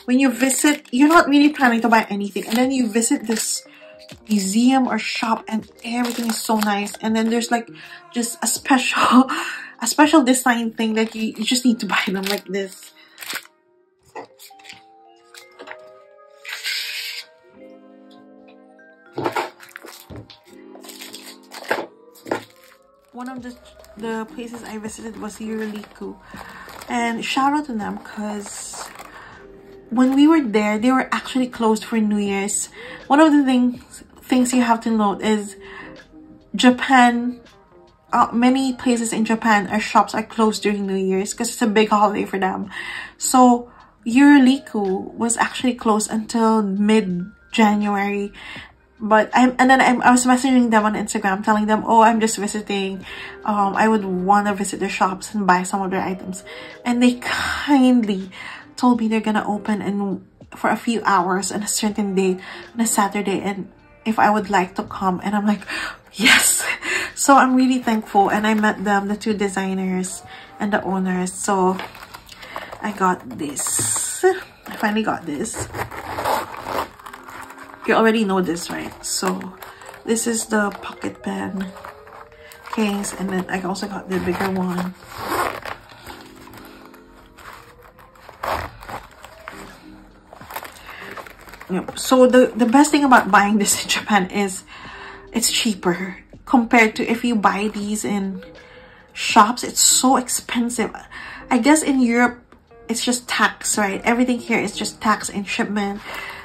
when you visit, you're not really planning to buy anything. And then you visit this museum or shop and everything is so nice. And then there's like just a special, a special design thing that you, you just need to buy them like this. One of the, the places I visited was Yuruliku. And shout out to them because when we were there, they were actually closed for New Year's. One of the things things you have to note is Japan, uh, many places in Japan, our shops are closed during New Year's because it's a big holiday for them. So Yuruliku was actually closed until mid-January. But I'm, and then I'm, I was messaging them on Instagram telling them, oh, I'm just visiting. Um, I would want to visit their shops and buy some of their items. And they kindly told me they're gonna open and for a few hours on a certain day on a Saturday and if I would like to come. And I'm like yes. So I'm really thankful. And I met them the two designers and the owners. So I got this. I finally got this. You already know this right? So this is the pocket pen case. And then I also got the bigger one so the the best thing about buying this in Japan is it's cheaper compared to if you buy these in shops. It's so expensive. I guess in Europe it's just tax right? Everything here is just tax and shipment.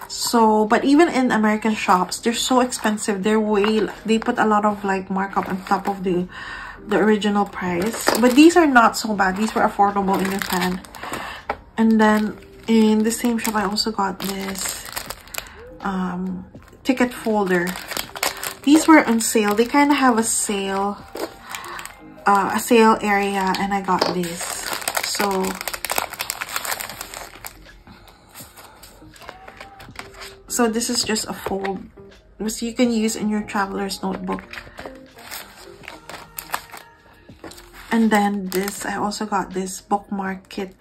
So but even in American shops they're so expensive. They're way they put a lot of like markup on top of the the original price. But these are not so bad. These were affordable in Japan. And then in the same shop I also got this um, ticket folder. These were on sale. They kind of have a sale, uh, a sale area, and I got this. So, so this is just a fold, which you can use in your traveler's notebook. And then this, I also got this bookmark kit.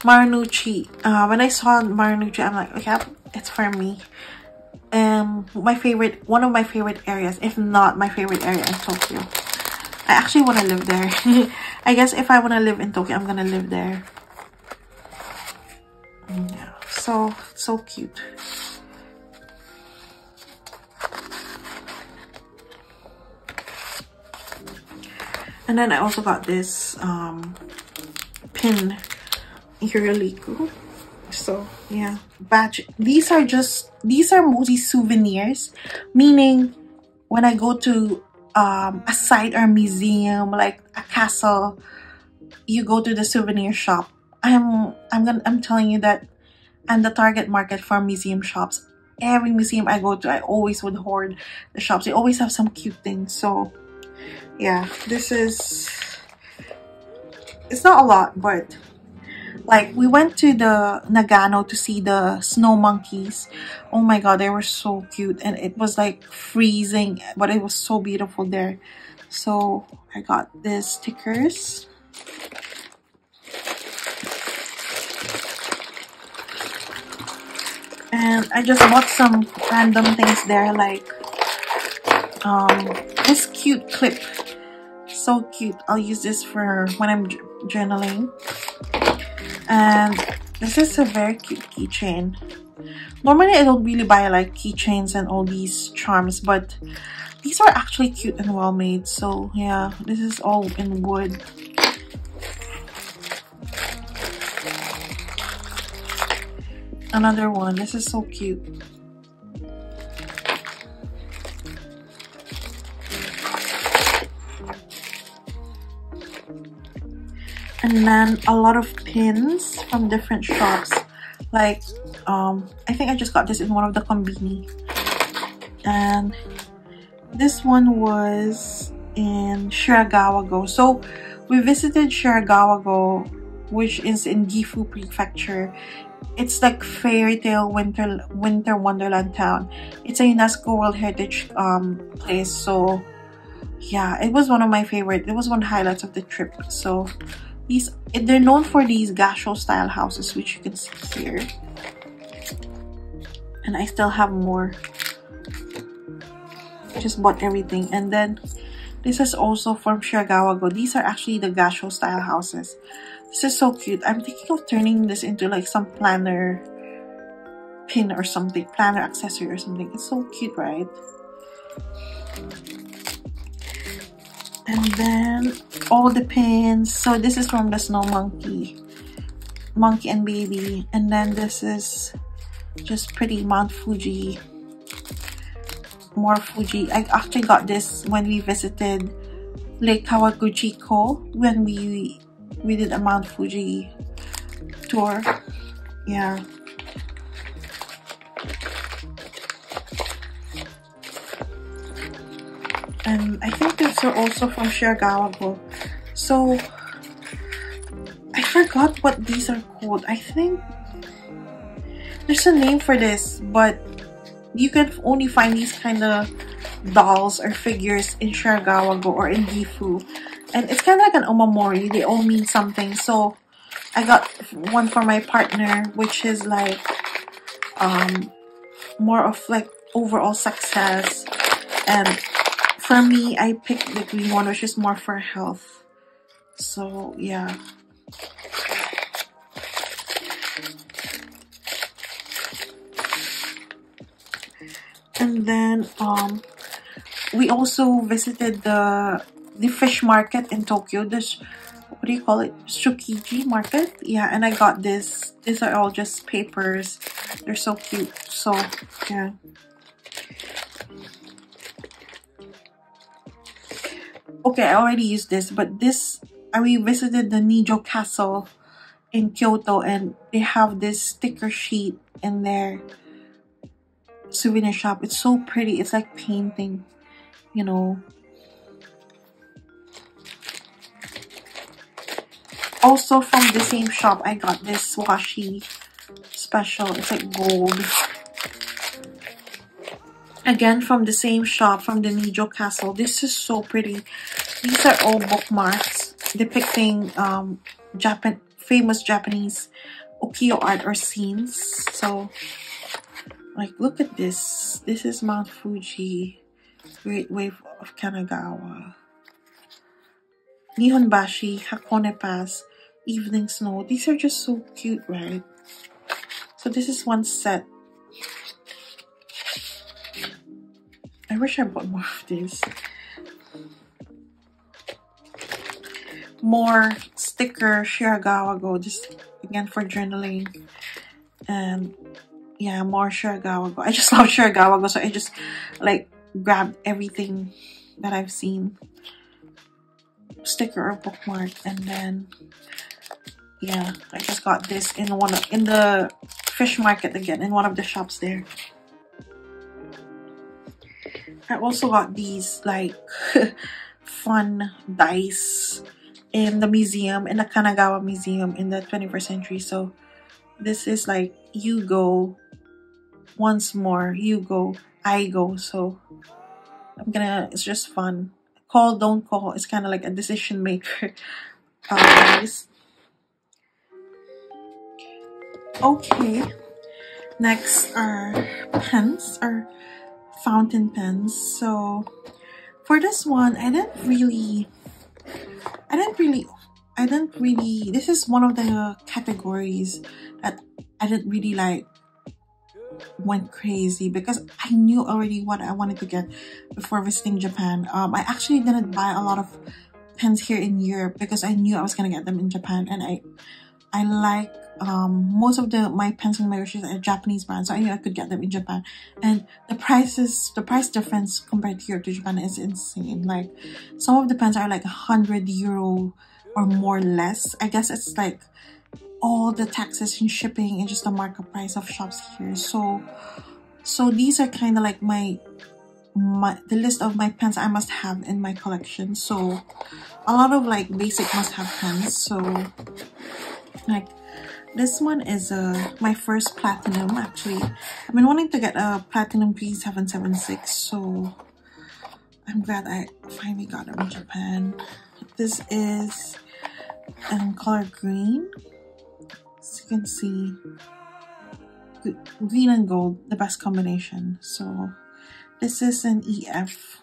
Marunouchi. Uh, when I saw Marunouchi, I'm like, okay, it's for me. Um my favorite one of my favorite areas if not my favorite area in tokyo. I actually want to live there. I guess if i want to live in tokyo i'm gonna live there. Yeah so so cute. And then i also got this um pin Yuruliku so yeah. Batch these are just these are mostly souvenirs. Meaning when i go to um, a site or museum like a castle you go to the souvenir shop. I'm i'm gonna i'm telling you that and the target market for museum shops. Every museum i go to i always would hoard the shops. They always have some cute things so yeah. This is it's not a lot but like we went to the Nagano to see the snow monkeys. Oh my god, they were so cute and it was like freezing, but it was so beautiful there. So I got these stickers. And I just bought some random things there like um, this cute clip. So cute. I'll use this for when I'm journaling and this is a very cute keychain. Normally i don't really buy like keychains and all these charms but these are actually cute and well made so yeah this is all in wood. Another one. This is so cute and then a lot of pins from different shops. Like um i think i just got this in one of the konbini and this one was in shiragawa-go so we visited shiragawa-go which is in gifu prefecture. It's like fairy tale winter winter wonderland town. It's a unesco world heritage um place so yeah it was one of my favorite it was one highlights of the trip so these they're known for these gasho style houses which you can see here and I still have more just bought everything and then this is also from Shiragawa-go. These are actually the Gasho style houses. This is so cute. I'm thinking of turning this into like some planner pin or something, planner accessory or something. It's so cute, right? And then all the pins. So this is from the Snow Monkey. Monkey and Baby. And then this is just pretty Mount Fuji more Fuji. I actually got this when we visited Lake Kawaguchiko when we we did a Mount Fuji tour. Yeah. And I think these are also from Shiragawa-go. So I forgot what these are called. I think there's a name for this, but you can only find these kind of dolls or figures in Shiragawa-go or in Gifu. And it's kind of like an omamori. They all mean something. So I got one for my partner, which is like um, more of like overall success. And for me, I picked the green one, which is more for health. So yeah. and then um we also visited the the fish market in Tokyo this what do you call it? Tsukiji market? Yeah and I got this. These are all just papers. They're so cute. So yeah okay I already used this but this we visited the Nijo castle in Kyoto and they have this sticker sheet in there souvenir shop. It's so pretty. It's like painting, you know. Also from the same shop, I got this washi special. It's like gold. Again, from the same shop, from the Nijo Castle. This is so pretty. These are all bookmarks depicting um, Japan famous Japanese ukiyo art or scenes. So like, look at this. This is Mount Fuji, Great Wave of Kanagawa. Nihonbashi, Hakone Pass, Evening Snow. These are just so cute, right? So this is one set. I wish I bought more of these. More sticker Shiragawa-go, just again for journaling. And yeah, more Shiragawa-go. I just love Shiragawa-go, so I just like grabbed everything that I've seen. Sticker or bookmark, and then yeah, I just got this in one of, in the fish market again in one of the shops there. I also got these like fun dice in the museum in the Kanagawa Museum in the 21st century. So this is like you go once more you go i go. So i'm gonna it's just fun. Call don't call it's kind of like a decision maker. Um, Guys okay next are pens or fountain pens so for this one i didn't really i didn't really i didn't really this is one of the categories that i didn't really like went crazy because I knew already what I wanted to get before visiting Japan. Um, I actually didn't buy a lot of pens here in Europe because I knew I was gonna get them in Japan, and I I like um, most of the my pens and my brushes are Japanese brands, so I knew I could get them in Japan. And the prices, the price difference compared to Europe to Japan is insane. Like some of the pens are like a hundred euro or more less. I guess it's like all the taxes and shipping and just the markup price of shops here so so these are kind of like my my the list of my pens I must have in my collection so a lot of like basic must have pens so like this one is uh my first platinum actually I've been wanting to get a platinum P776 so I'm glad I finally got it in Japan this is in color green as you can see green and gold, the best combination. So this is an EF.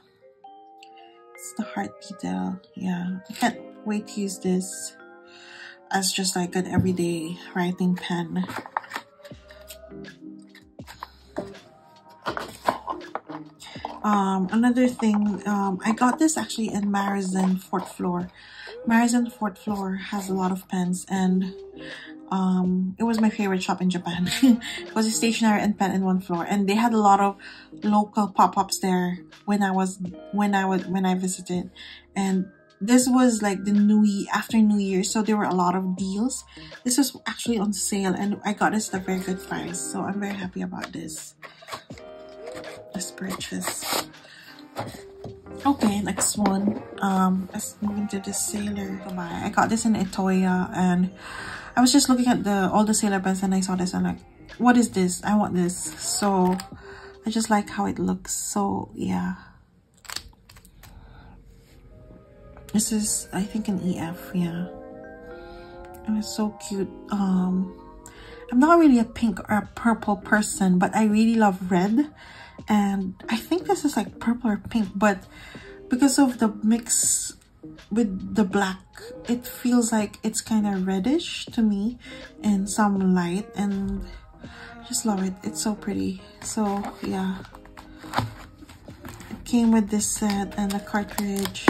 It's the heart detail. Yeah, I can't wait to use this as just like an everyday writing pen. Um, another thing, um, I got this actually in Maruzen fourth floor. Maruzen fourth floor has a lot of pens and um, it was my favorite shop in Japan. it was a stationery and pen in one floor and they had a lot of local pop-ups there when I was when I was when I visited and this was like the new year after new year so there were a lot of deals. This was actually on sale and i got this at a very good price so i'm very happy about this. This purchase. Okay next one. Um let's move into the sailor i got this in itoya and i was just looking at the all the sailor pens and i saw this and like what is this? I want this. So i just like how it looks. So yeah this is i think an ef yeah. And it's so cute. Um i'm not really a pink or a purple person but i really love red. And i think this is like purple or pink but because of the mix with the black it feels like it's kind of reddish to me and some light and I just love it. It's so pretty. So yeah. It came with this set and the cartridge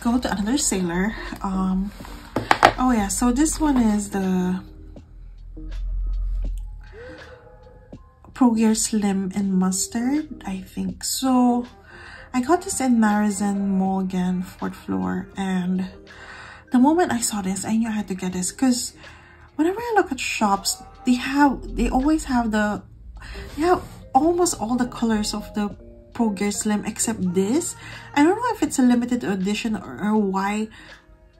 go to another sailor. Um, oh yeah, so this one is the Pro Gear Slim in Mustard, I think. So I got this in Maruzen Mall again, fourth floor. And the moment I saw this, I knew I had to get this because whenever I look at shops, they have, they always have the, they have almost all the colors of the Pro Gear Slim except this. I don't know if it's a limited edition or, or why.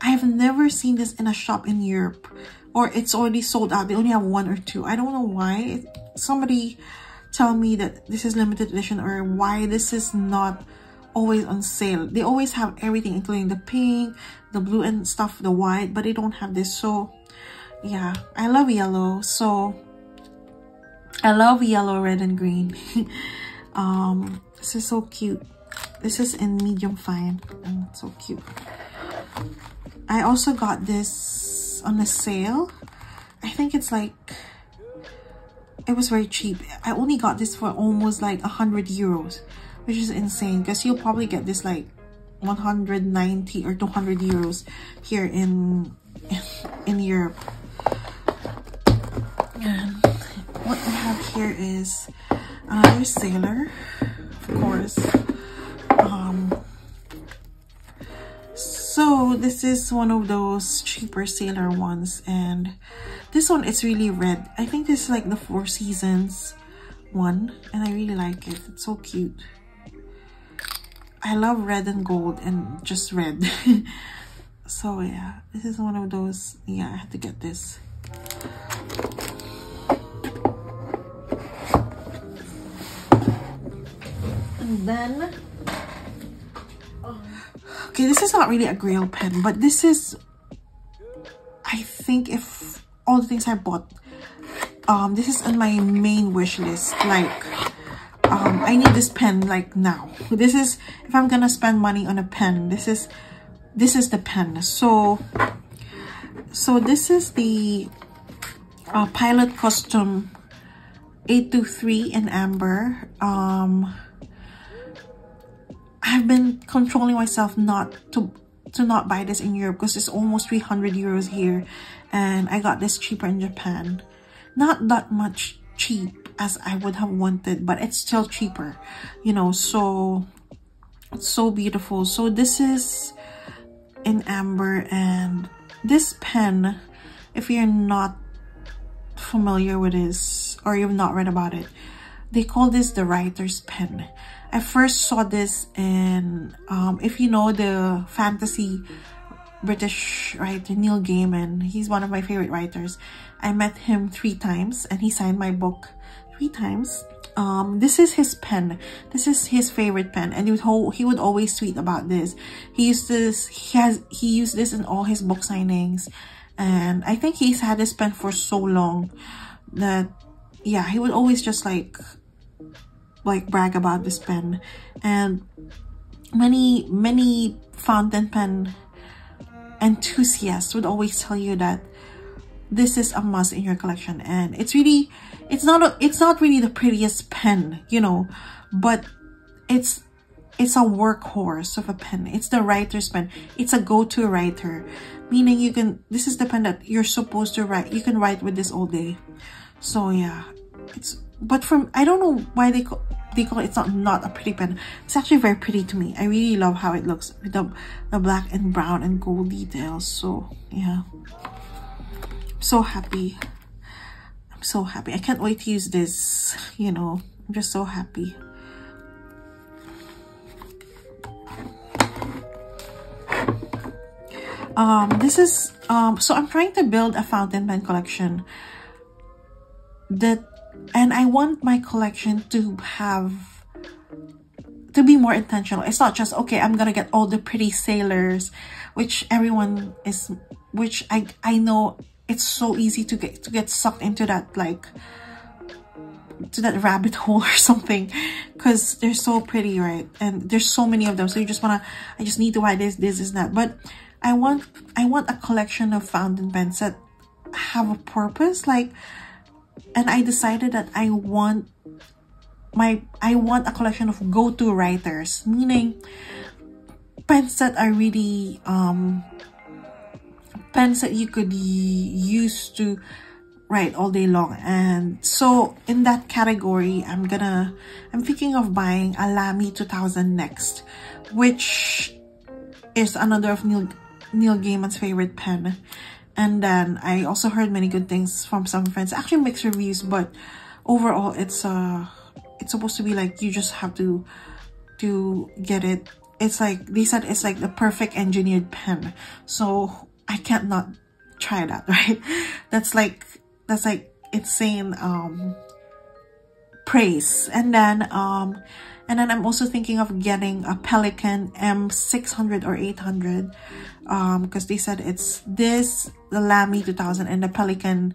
I've never seen this in a shop in Europe or it's already sold out. They only have one or two. I don't know why. Somebody tell me that this is limited edition or why this is not always on sale. They always have everything including the pink, the blue and stuff, the white, but they don't have this. So yeah, I love yellow. So I love yellow, red and green. um this is so cute. This is in medium fine and so cute. I also got this on a sale. I think it's like, it was very cheap. I only got this for almost like 100 euros, which is insane because you'll probably get this like 190 or 200 euros here in, in Europe. And what we have here is uh, another sailor of course. Um, so this is one of those cheaper sailor ones and this one is really red. I think this is like the Four Seasons one and I really like it. It's so cute. I love red and gold and just red. so yeah, this is one of those. Yeah, I had to get this. Then okay this is not really a grail pen but this is i think if all the things i bought um this is on my main wish list. Like um i need this pen like now. This is if i'm gonna spend money on a pen this is this is the pen. So so this is the uh, pilot custom 823 in amber. Um I've been controlling myself not to to not buy this in Europe because it's almost 300 euros here and I got this cheaper in Japan. Not that much cheap as I would have wanted but it's still cheaper you know so it's so beautiful so this is in amber and this pen if you're not familiar with this or you've not read about it they call this the writer's pen I first saw this in, um, if you know the fantasy British writer Neil Gaiman, he's one of my favorite writers. I met him three times and he signed my book three times. Um, this is his pen. This is his favorite pen, and he would he would always tweet about this. He used this. He has he used this in all his book signings, and I think he's had this pen for so long that yeah he would always just like like brag about this pen. And many many fountain pen enthusiasts would always tell you that this is a must in your collection. And it's really it's not a, it's not really the prettiest pen you know but it's it's a workhorse of a pen. It's the writer's pen. It's a go-to writer. Meaning you can this is the pen that you're supposed to write. You can write with this all day. So yeah it's but from i don't know why they call they call it, it's not not a pretty pen. It's actually very pretty to me. I really love how it looks with the, the black and brown and gold details. So yeah. I'm so happy. I'm so happy. I can't wait to use this you know. I'm just so happy. Um this is um so i'm trying to build a fountain pen collection. That and I want my collection to have to be more intentional. It's not just okay, I'm gonna get all the pretty sailors, which everyone is which I I know it's so easy to get to get sucked into that like to that rabbit hole or something. Because they're so pretty right? And there's so many of them. So you just wanna I just need to buy this this is that. But I want I want a collection of fountain pens that have a purpose. Like and I decided that I want my I want a collection of go-to writers, meaning pens that are really um pens that you could use to write all day long. And so in that category i'm gonna i'm thinking of buying a lamy 2000 next which is another of neil neil gaiman's favorite pen and then I also heard many good things from some friends. Actually mixed reviews, but overall it's uh it's supposed to be like you just have to to get it. It's like they said it's like the perfect engineered pen. So I can't not try that, right? That's like that's like insane um praise. And then um and then I'm also thinking of getting a Pelikan M600 or 800 um because they said it's this the Lamy 2000 and the Pelikan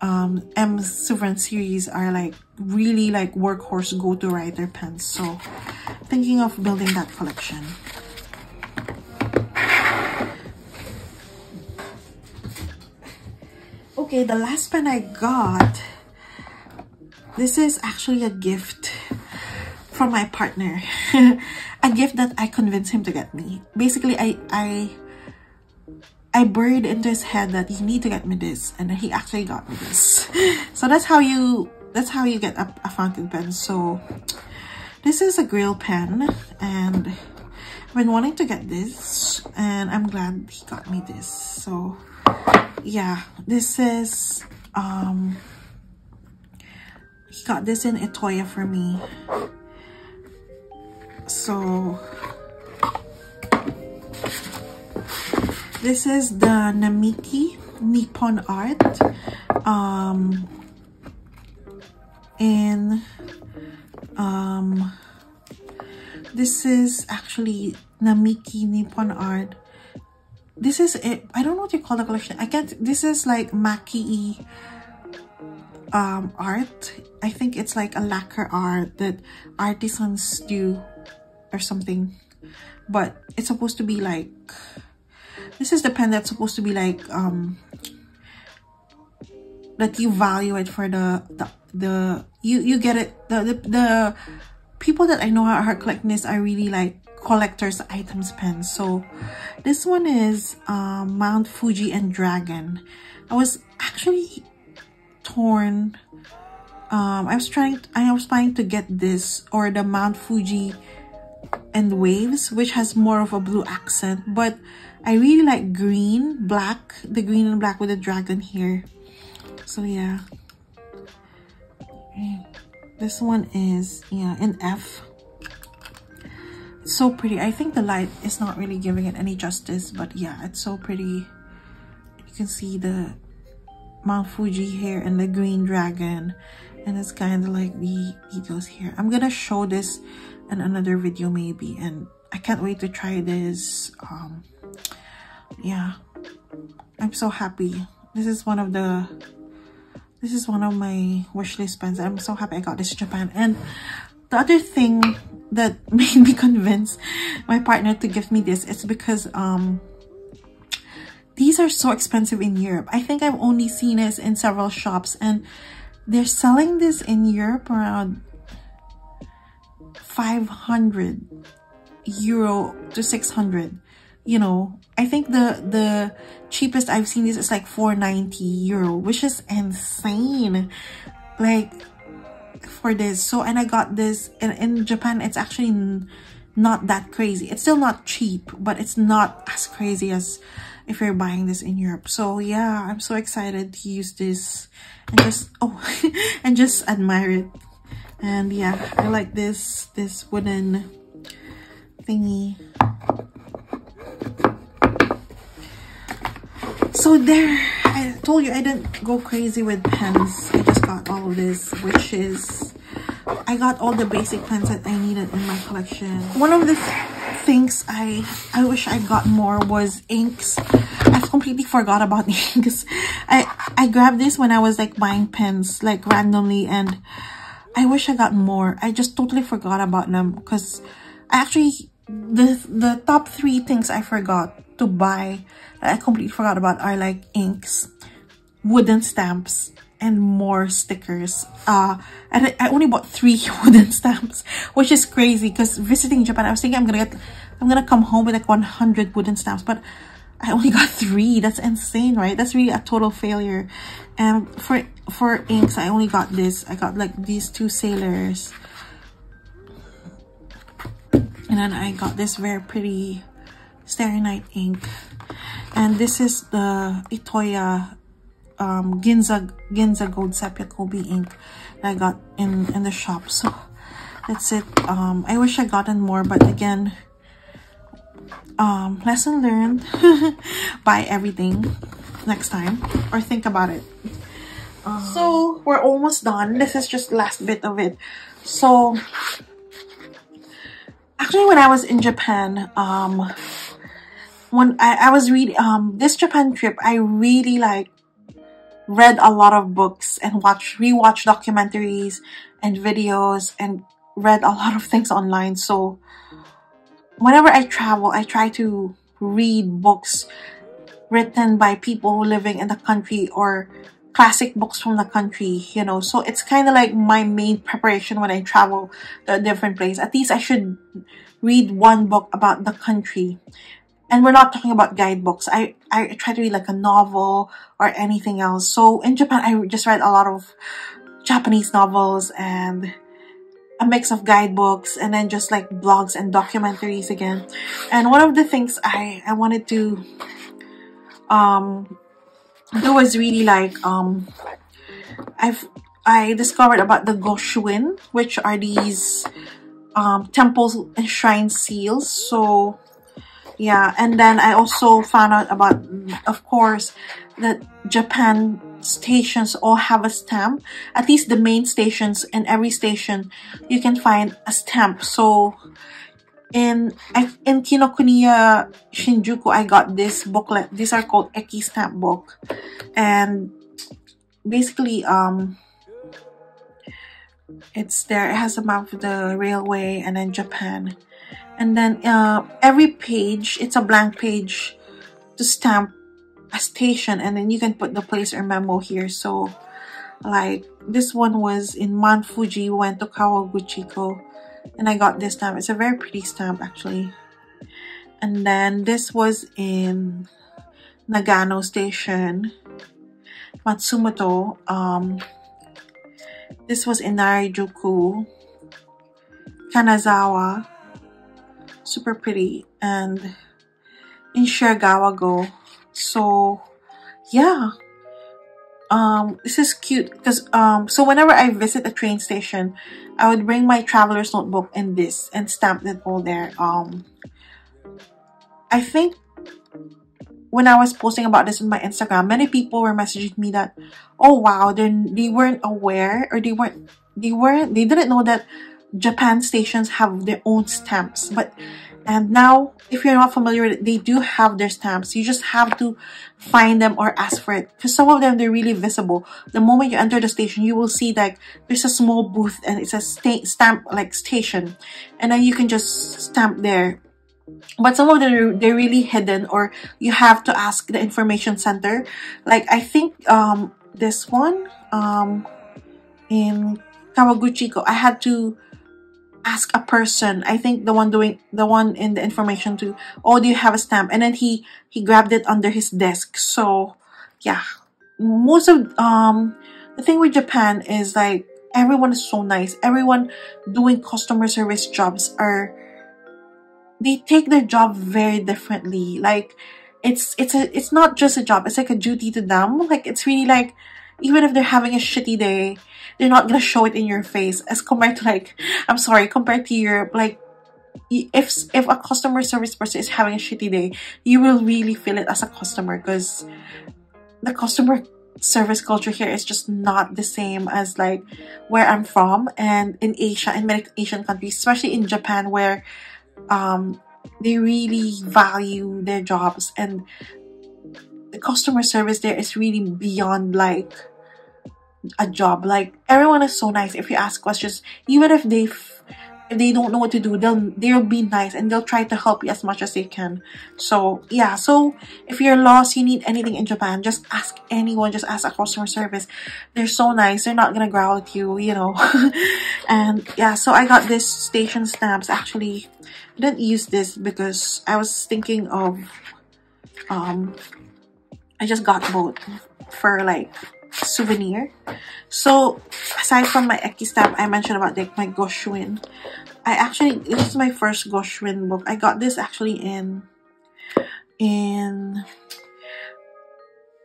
um M Sovereign series are like really like workhorse go-to writer pens. So thinking of building that collection. Okay the last pen I got this is actually a gift from my partner a gift that I convinced him to get me basically I I I buried into his head that you need to get me this and he actually got me this. So that's how you that's how you get a, a fountain pen. So this is a grail pen and I've been wanting to get this and I'm glad he got me this. So yeah, this is um he got this in Itoya for me. So This is the Namiki Nippon Art. Um, and um, this is actually Namiki Nippon Art. This is it. I don't know what you call the collection. I can't. This is like Maki um, art. I think it's like a lacquer art that artisans do or something. But it's supposed to be like this is the pen that's supposed to be like um that you value it for the the, the you you get it. The, the the people that I know are collecting this are really like collectors items pens. So this one is um, Mount Fuji and Dragon. I was actually torn. Um, I was trying I was trying to get this or the Mount Fuji and Waves which has more of a blue accent but I really like green, black, the green and black with the dragon here. So yeah. This one is, yeah, an F. So pretty. I think the light is not really giving it any justice, but yeah, it's so pretty. You can see the Mount Fuji here and the green dragon. And it's kind of like the details here. I'm gonna show this in another video maybe. And I can't wait to try this. Um, yeah I'm so happy. This is one of the this is one of my wish list pens. I'm so happy I got this in Japan. And the other thing that made me convince my partner to give me this is because um these are so expensive in Europe. I think I've only seen this in several shops and they're selling this in Europe around 500 euro to 600 you know i think the the cheapest i've seen this is like 490 euro which is insane. Like for this. So and i got this in, in japan it's actually not that crazy. It's still not cheap but it's not as crazy as if you're buying this in europe. So yeah i'm so excited to use this and just oh and just admire it and yeah i like this this wooden thingy. So there i told you i didn't go crazy with pens. I just got all of this which is i got all the basic pens that i needed in my collection. One of the things i i wish i got more was inks. I've completely forgot about inks. I i grabbed this when i was like buying pens like randomly and I wish I got more. I just totally forgot about them because I actually, the, the top three things I forgot to buy that I completely forgot about are like inks, wooden stamps, and more stickers. Uh, and I only bought three wooden stamps, which is crazy because visiting Japan, I was thinking I'm gonna get, I'm gonna come home with like 100 wooden stamps, but I only got three. That's insane, right? That's really a total failure. And for for inks, I only got this. I got like these two sailors. And then I got this very pretty Starry Night ink. And this is the Itoya um, Ginza Ginza Gold Sepia Kobe ink that I got in, in the shop. So that's it. Um, I wish I gotten more, but again, um, lesson learned. Buy everything next time or think about it. Um, so we're almost done. This is just last bit of it. So actually when I was in Japan, um, when I, I was reading um, this Japan trip, I really like read a lot of books and watch rewatch documentaries and videos and read a lot of things online. So whenever I travel, I try to read books written by people living in the country or classic books from the country, you know. So it's kind of like my main preparation when I travel to a different place. At least I should read one book about the country. And we're not talking about guidebooks. I, I try to read like a novel or anything else. So in Japan, I just read a lot of Japanese novels and a mix of guidebooks and then just like blogs and documentaries again. And one of the things I, I wanted to um do was really like um I've I discovered about the Goshuin, which are these um temples and shrine seals. So yeah, and then I also found out about of course that Japan stations all have a stamp. At least the main stations in every station, you can find a stamp. So in in Kinokuniya Shinjuku, I got this booklet. These are called Eki stamp book, and basically, um, it's there. It has a map of the railway and then Japan, and then uh, every page it's a blank page to stamp a station. And then you can put the place or memo here. So like this one was in Mount Fuji went to Kawaguchiko and I got this stamp. It's a very pretty stamp actually. And then this was in Nagano station Matsumoto um this was in Naraijuku Kanazawa super pretty and in Shirakawa-go so yeah um this is cute because um so whenever i visit a train station i would bring my traveler's notebook and this and stamp it all there um i think when i was posting about this on my instagram many people were messaging me that oh wow then they weren't aware or they weren't they weren't they didn't know that japan stations have their own stamps. But and now if you're not familiar with it they do have their stamps. You just have to find them or ask for it. Because some of them they're really visible. The moment you enter the station you will see like there's a small booth and it's a stamp like station. And then you can just stamp there. But some of them they're really hidden or you have to ask the information center. Like i think um this one um in kawaguchiko i had to ask a person i think the one doing the one in the information to oh do you have a stamp? And then he he grabbed it under his desk. So yeah. Most of um the thing with japan is like everyone is so nice. Everyone doing customer service jobs are they take their job very differently. Like it's it's a it's not just a job. It's like a duty to them. Like it's really like even if they're having a shitty day they're not gonna show it in your face as compared to like i'm sorry compared to your like if if a customer service person is having a shitty day you will really feel it as a customer because the customer service culture here is just not the same as like where i'm from and in asia in many asian countries especially in japan where um, they really value their jobs and the customer service there is really beyond like a job. Like everyone is so nice. If you ask questions even if they if they don't know what to do they'll they'll be nice and they'll try to help you as much as they can. So yeah. So if you're lost you need anything in japan just ask anyone. Just ask a customer service. They're so nice. They're not gonna growl at you you know. And yeah. So i got this station stamps. Actually I didn't use this because I was thinking of um I just got both for like souvenir. So aside from my Eki stamp I mentioned about like my Goshuin, I actually this is my first Goshuin book. I got this actually in in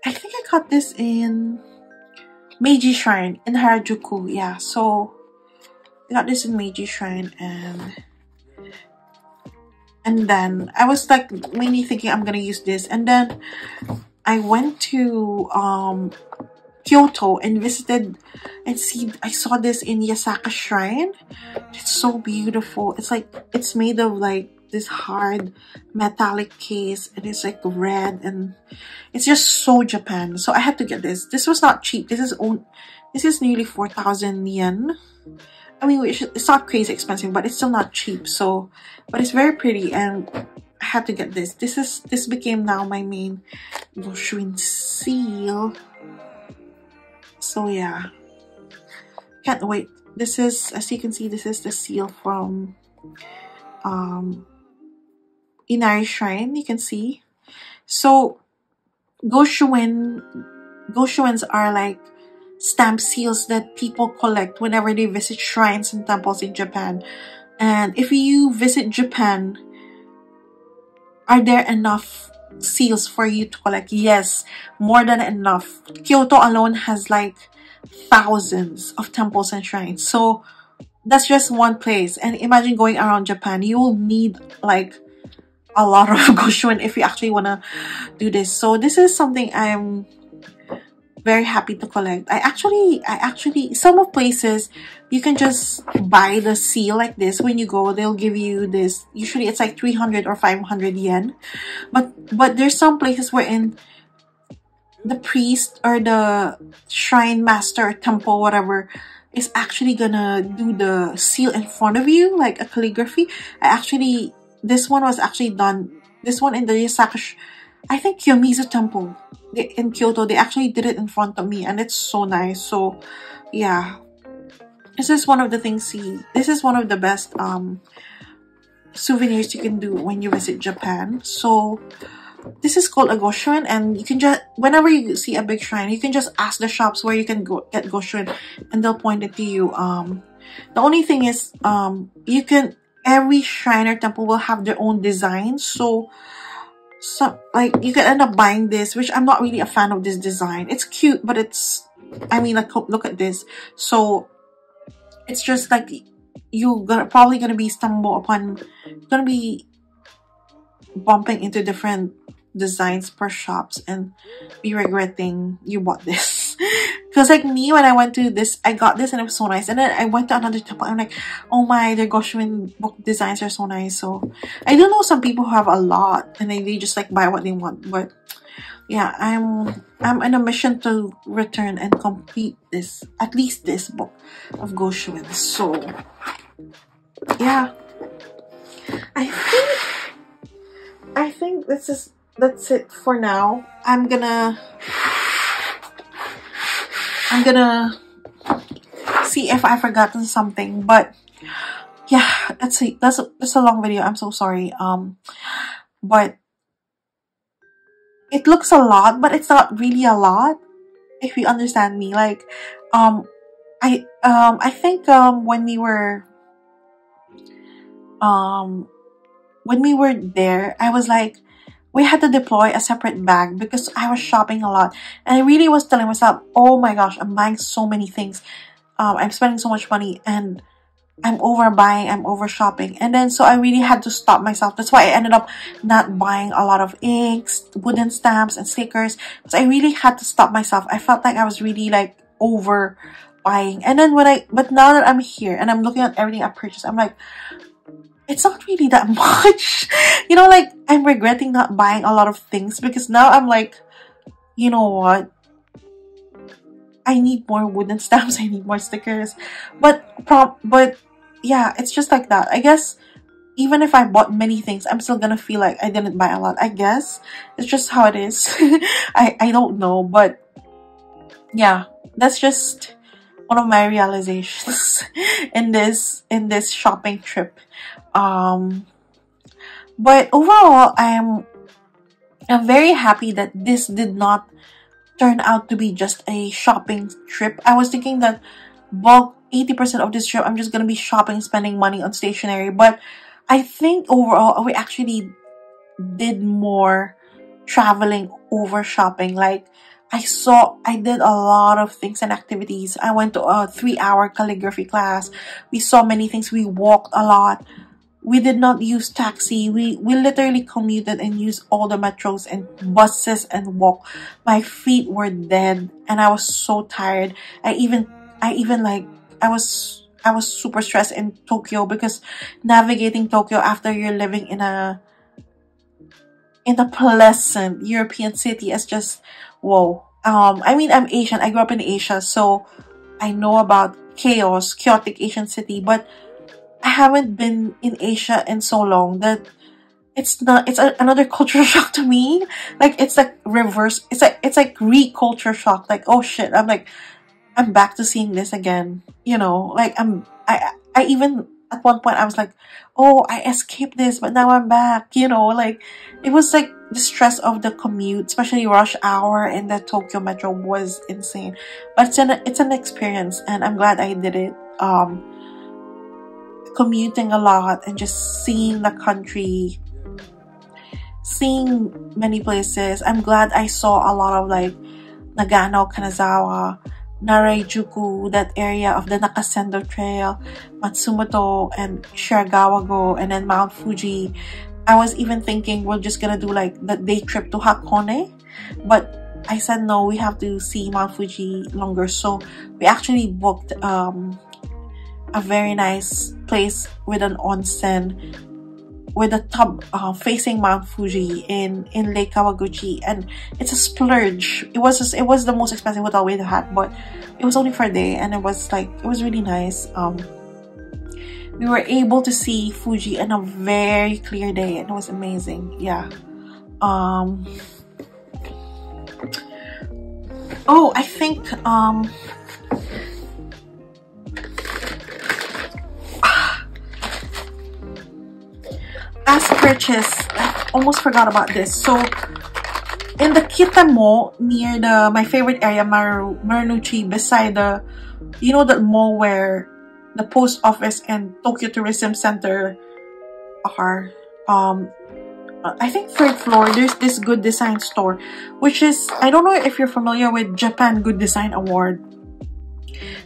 I think I got this in Meiji Shrine in Harajuku. Yeah, so I got this in Meiji Shrine and and then I was like mainly thinking I'm gonna use this and then I went to um Kyoto and visited and see I saw this in Yasaka Shrine. It's so beautiful. It's like it's made of like this hard metallic case and it's like red and it's just so Japan. So I had to get this. This was not cheap. This is own this is nearly 4,000 yen. I mean, it's not crazy expensive, but it's still not cheap. So, but it's very pretty and I had to get this. This is, this became now my main Goshuin seal. So yeah, can't wait. This is, as you can see, this is the seal from um, Inari Shrine, you can see. So, Goshuin, Goshuins are like stamp seals that people collect whenever they visit shrines and temples in Japan. And if you visit Japan, are there enough seals for you to collect? Yes, more than enough. Kyoto alone has like thousands of temples and shrines. So that's just one place. And imagine going around Japan, you will need like a lot of Goshuin if you actually want to do this. So this is something I'm very happy to collect. I actually, I actually, some of places, you can just buy the seal like this. When you go, they'll give you this. Usually it's like 300 or 500 yen. But, but there's some places where in the priest or the shrine master temple, whatever, is actually gonna do the seal in front of you, like a calligraphy. I actually, this one was actually done, this one in the Yasaka, I think Kiyomizu temple in Kyoto, they actually did it in front of me and it's so nice. So yeah, this is one of the things see, this is one of the best um, souvenirs you can do when you visit Japan. So this is called a Goshuin and you can just, whenever you see a big shrine, you can just ask the shops where you can go get Goshuin and they'll point it to you. Um, the only thing is, um, you can, every shrine or temple will have their own design. So so like you can end up buying this which i'm not really a fan of this design it's cute but it's i mean like look at this so it's just like you're gonna probably gonna be stumble upon gonna be bumping into different designs per shops and be regretting you bought this Because like me, when I went to this, I got this and it was so nice. And then I went to another temple. I'm like, oh my, their Goshuin book designs are so nice. So I do know some people who have a lot and they, they just like buy what they want. But yeah, I'm I'm on a mission to return and complete this, at least this book of Goshuin. So yeah, I think I think this is that's it for now. I'm gonna I'm gonna see if I've forgotten something, but yeah, that's a that's a, that's a long video. I'm so sorry. Um, but it looks a lot, but it's not really a lot. If you understand me, like, um, I um I think um when we were um when we were there, I was like, we had to deploy a separate bag because I was shopping a lot. And I really was telling myself, oh my gosh, I'm buying so many things. Um, I'm spending so much money and I'm overbuying, I'm over shopping. And then so I really had to stop myself. That's why I ended up not buying a lot of inks, wooden stamps, and stickers. Because I really had to stop myself. I felt like I was really like over buying. And then when I, but now that I'm here and I'm looking at everything I purchased, I'm like, it's not really that much. you know, like I'm regretting not buying a lot of things because now I'm like, you know what? I need more wooden stamps. I need more stickers. But but yeah, it's just like that. I guess even if I bought many things, I'm still gonna feel like I didn't buy a lot. I guess it's just how it is. I I don't know, but yeah, that's just one of my realizations in this in this shopping trip um but overall i'm i'm very happy that this did not turn out to be just a shopping trip i was thinking that bulk 80% of this trip i'm just gonna be shopping spending money on stationery but i think overall we actually did more traveling over shopping like I saw, I did a lot of things and activities. I went to a three hour calligraphy class. We saw many things. We walked a lot we did not use taxi. We we literally commuted and used all the metros and buses and walk. My feet were dead and I was so tired. I even I even like I was I was super stressed in Tokyo because navigating Tokyo after you're living in a in a pleasant European city is just whoa. Um I mean I'm Asian. I grew up in Asia, so I know about chaos, chaotic Asian city, but I haven't been in Asia in so long that it's not it's a, another culture shock to me like it's like reverse it's like it's like re-culture shock like oh shit i'm like i'm back to seeing this again you know like i'm i i even at one point i was like oh i escaped this but now i'm back you know like it was like the stress of the commute especially rush hour in the tokyo metro was insane but it's an it's an experience and i'm glad i did it um commuting a lot and just seeing the country, seeing many places. I'm glad I saw a lot of like Nagano, Kanazawa, Naraijuku, that area of the Nakasendo Trail, Matsumoto, and Shirakawa-go, and then Mount Fuji. I was even thinking we're just gonna do like the day trip to Hakone, but I said no, we have to see Mount Fuji longer. So we actually booked um, a very nice place with an onsen with a tub uh, facing Mount Fuji in in Lake Kawaguchi and it's a splurge. It was just, it was the most expensive hotel we had but it was only for a day and it was like it was really nice. Um we were able to see Fuji in a very clear day and it was amazing. Yeah. Um oh I think um as purchase, I almost forgot about this. So, in the Kitte near the my favorite area, Maru, Marunouchi, beside the, you know, that mall where the post office and Tokyo Tourism Center are. Um, I think third floor, there's this Good Design store, which is, I don't know if you're familiar with Japan Good Design Award.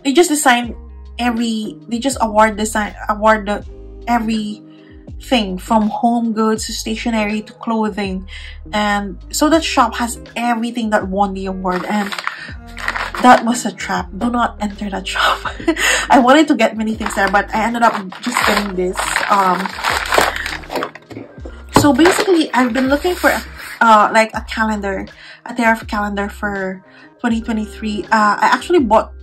They just design every, they just award design, award the, every from home goods to stationery to clothing. And so that shop has everything that won the award and that was a trap. Do not enter that shop. I wanted to get many things there but i ended up just getting this um so basically i've been looking for uh like a calendar a tarot calendar for 2023 uh i actually bought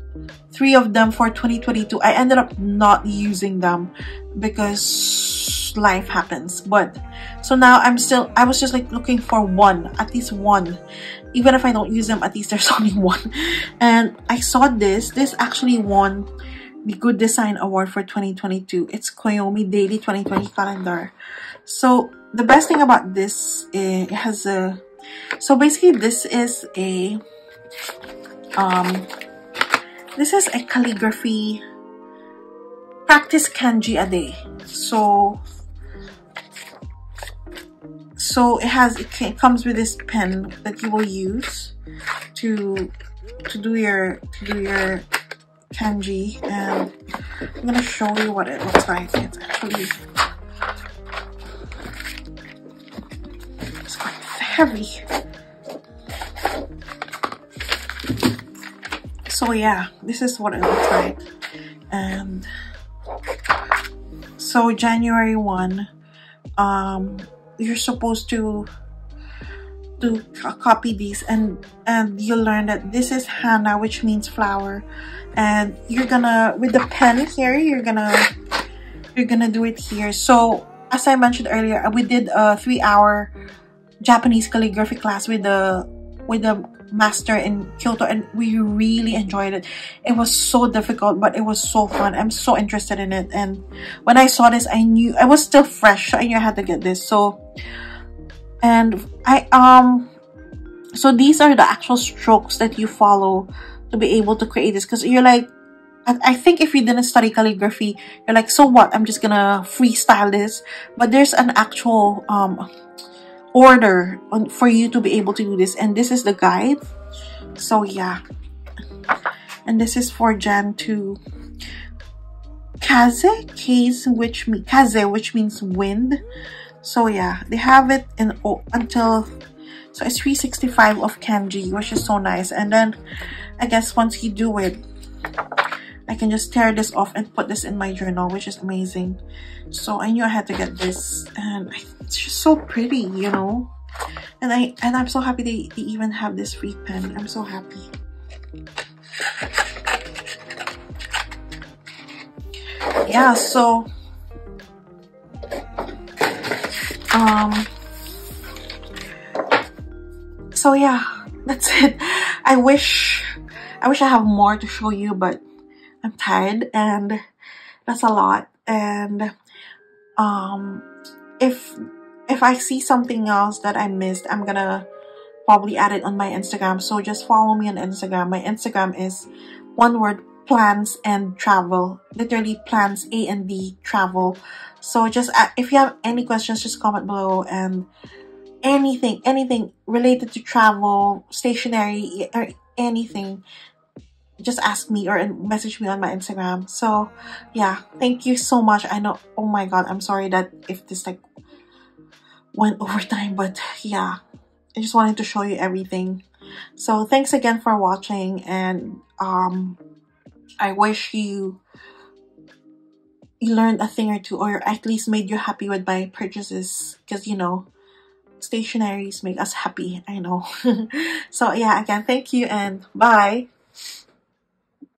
three of them for 2022 i ended up not using them because life happens but so now i'm still i was just like looking for one at least one. Even if i don't use them at least there's only one. And i saw this. This actually won the good design award for 2022 it's koyomi daily 2020 calendar. So the best thing about this is it has a so basically this is a um this is a calligraphy practice kanji a day. So so it has it comes with this pen that you will use to to do your to do your kanji. And I'm gonna show you what it looks like. It's actually it's quite heavy. So yeah this is what it looks like. And so January 1 um you're supposed to to copy these and and you'll learn that this is Hana which means flower. And you're gonna with the pen here you're gonna you're gonna do it here. So as I mentioned earlier we did a three hour Japanese calligraphy class with the with the master in Kyoto and we really enjoyed it. It was so difficult but it was so fun. I'm so interested in it and when I saw this I knew I was still fresh so I knew I had to get this. So and I um so these are the actual strokes that you follow to be able to create this because you're like I think if you didn't study calligraphy, you're like, so what? I'm just gonna freestyle this. But there's an actual um order on, for you to be able to do this. And this is the guide. So yeah. And this is for Jan 2 Kaze case which Kaze which means wind. So yeah. They have it in oh, until so it's 365 of kanji which is so nice. And then I guess once you do it I can just tear this off and put this in my journal, which is amazing. So I knew I had to get this and it's just so pretty, you know? And, I, and I'm so happy they, they even have this free pen. I'm so happy. Yeah, so... Um... So yeah, that's it. I wish... I wish I have more to show you, but I'm tired and that's a lot and um if if I see something else that I missed I'm gonna probably add it on my Instagram. So just follow me on Instagram. My Instagram is one word plans and travel. Literally plans A and b travel. So just uh, if you have any questions just comment below and anything anything related to travel stationery or anything just ask me or message me on my Instagram. So yeah, thank you so much. I know, oh my god, I'm sorry that if this like went over time, but yeah, I just wanted to show you everything. So thanks again for watching and um, I wish you you learned a thing or two or at least made you happy with my purchases because you know stationaries make us happy I know so yeah again thank you and bye